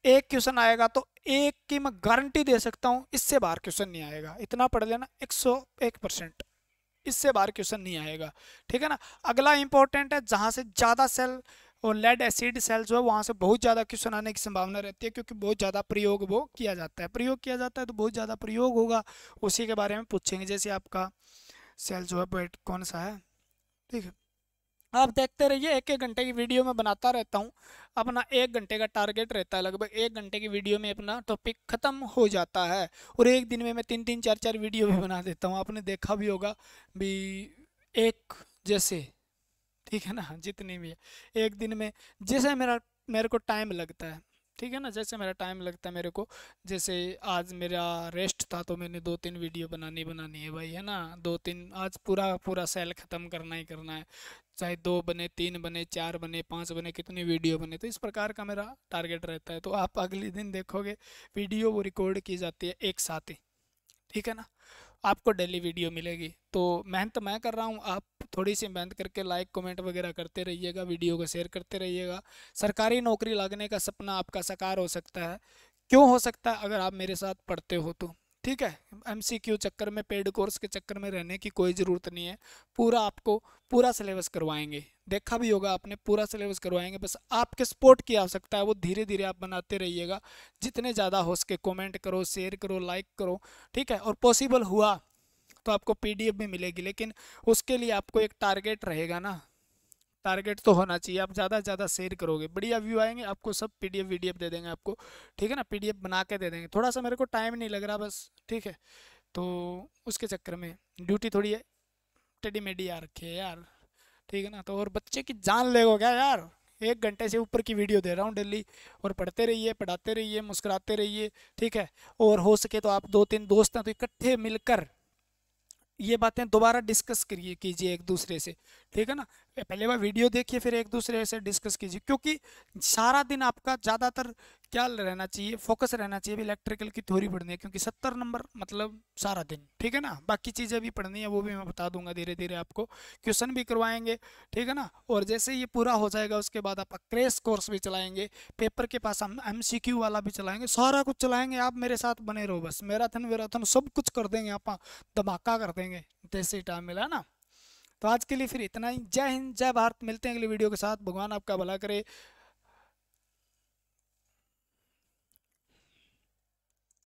एक क्वेश्चन आएगा तो एक की मैं गारंटी दे सकता हूँ, इससे बाहर क्वेश्चन नहीं आएगा। इतना पढ़ लेना, एक परसेंट इससे बाहर क्वेश्चन नहीं आएगा। ठीक है ना? अगला इंपॉर्टेंट है, जहाँ से ज़्यादा सेल और लेड एसिड सेल जो है, वहाँ से बहुत ज़्यादा क्वेश्चन आने की संभावना रहती है, क्योंकि बहुत ज़्यादा प्रयोग वो किया जाता है। प्रयोग किया जाता है तो बहुत ज़्यादा प्रयोग होगा, उसी के बारे में पूछेंगे। जैसे आपका सेल जो है वेट कौन सा है? ठीक है। आप देखते रहिए, एक एक घंटे की वीडियो में बनाता रहता हूँ। अपना एक घंटे का टारगेट रहता है, लगभग एक घंटे की वीडियो में अपना टॉपिक ख़त्म हो जाता है। और एक दिन में मैं तीन तीन चार चार वीडियो भी बना देता हूँ। आपने देखा भी होगा, भी एक जैसे ठीक है ना? जितनी भी है। एक दिन में जैसे मेरा, मेरे को टाइम लगता है, ठीक है ना? जैसे मेरा टाइम लगता है मेरे को, जैसे आज मेरा रेस्ट था तो मैंने दो तीन वीडियो बनानी बनानी है भाई, है ना? दो तीन आज पूरा पूरा सेल ख़त्म करना ही करना है। चाहे दो बने, तीन बने, चार बने, पाँच बने, कितनी वीडियो बने तो इस प्रकार का मेरा टारगेट रहता है। तो आप अगले दिन देखोगे वीडियो वो रिकॉर्ड की जाती है एक साथ ही, ठीक है ना? आपको डेली वीडियो मिलेगी। तो मेहनत मैं कर रहा हूँ, आप थोड़ी सी मेहनत करके लाइक कमेंट वगैरह करते रहिएगा, वीडियो को शेयर करते रहिएगा। सरकारी नौकरी लगने का सपना आपका साकार हो सकता है। क्यों हो सकता है? अगर आप मेरे साथ पढ़ते हो तो। ठीक है? एमसीक्यू चक्कर में पेड कोर्स के चक्कर में रहने की कोई ज़रूरत नहीं है। पूरा आपको पूरा सिलेबस करवाएँगे। देखा भी होगा आपने, पूरा सिलेबस करवाएँगे। बस आपके सपोर्ट की आवश्यकता है, वो धीरे धीरे आप बनाते रहिएगा। जितने ज़्यादा हो सके कमेंट करो शेयर करो लाइक करो, ठीक है? और पॉसिबल हुआ तो आपको पीडीएफ भी मिलेगी। लेकिन उसके लिए आपको एक टारगेट रहेगा ना। टारगेट तो होना चाहिए, आप ज़्यादा से ज़्यादा शेयर करोगे। बढ़िया व्यू आएँगे, आपको सब पीडीएफ वीडीएफ दे देंगे आपको, ठीक है ना? पीडीएफ बना के दे देंगे। थोड़ा सा मेरे को टाइम नहीं लग रहा बस, ठीक है? तो उसके चक्कर में ड्यूटी थोड़ी है टेडी मेडी आ रखी है यार, ठीक है ना? तो और बच्चे की जान लेगो क्या यार? एक घंटे से ऊपर की वीडियो दे रहा हूँ डेली और पढ़ते रहिए, पढ़ाते रहिए, मुस्कुराते रहिए, ठीक है? और हो सके तो आप दो तीन दोस्त हैं तो इकट्ठे मिलकर ये बातें दोबारा डिस्कस करिए, कीजिए एक दूसरे से। ठीक है ना? पहले बार वीडियो देखिए, फिर एक दूसरे से डिस्कस कीजिए। क्योंकि सारा दिन आपका ज़्यादातर क्या रहना चाहिए फोकस रहना चाहिए इलेक्ट्रिकल की थ्योरी पढ़नी है, क्योंकि सत्तर नंबर मतलब सारा दिन, ठीक है ना? बाकी चीज़ें भी पढ़नी है, वो भी मैं बता दूँगा धीरे धीरे आपको। क्वेश्चन भी करवाएँगे, ठीक है ना? और जैसे ये पूरा हो जाएगा, उसके बाद आप क्रेश कोर्स भी चलाएँगे पेपर के पास हम एमसीक्यू वाला भी चलाएँगे, सारा कुछ चलाएँगे, आप मेरे साथ बने रहो बस। मैराथन, वेराथन सब कुछ कर देंगे, आप धमाका कर देंगे, जैसे ही टाइम मिला ना? तो आज के लिए फिर इतना ही। जय हिंद, जय भारत। मिलते हैं अगले वीडियो के साथ। भगवान आपका भला करे।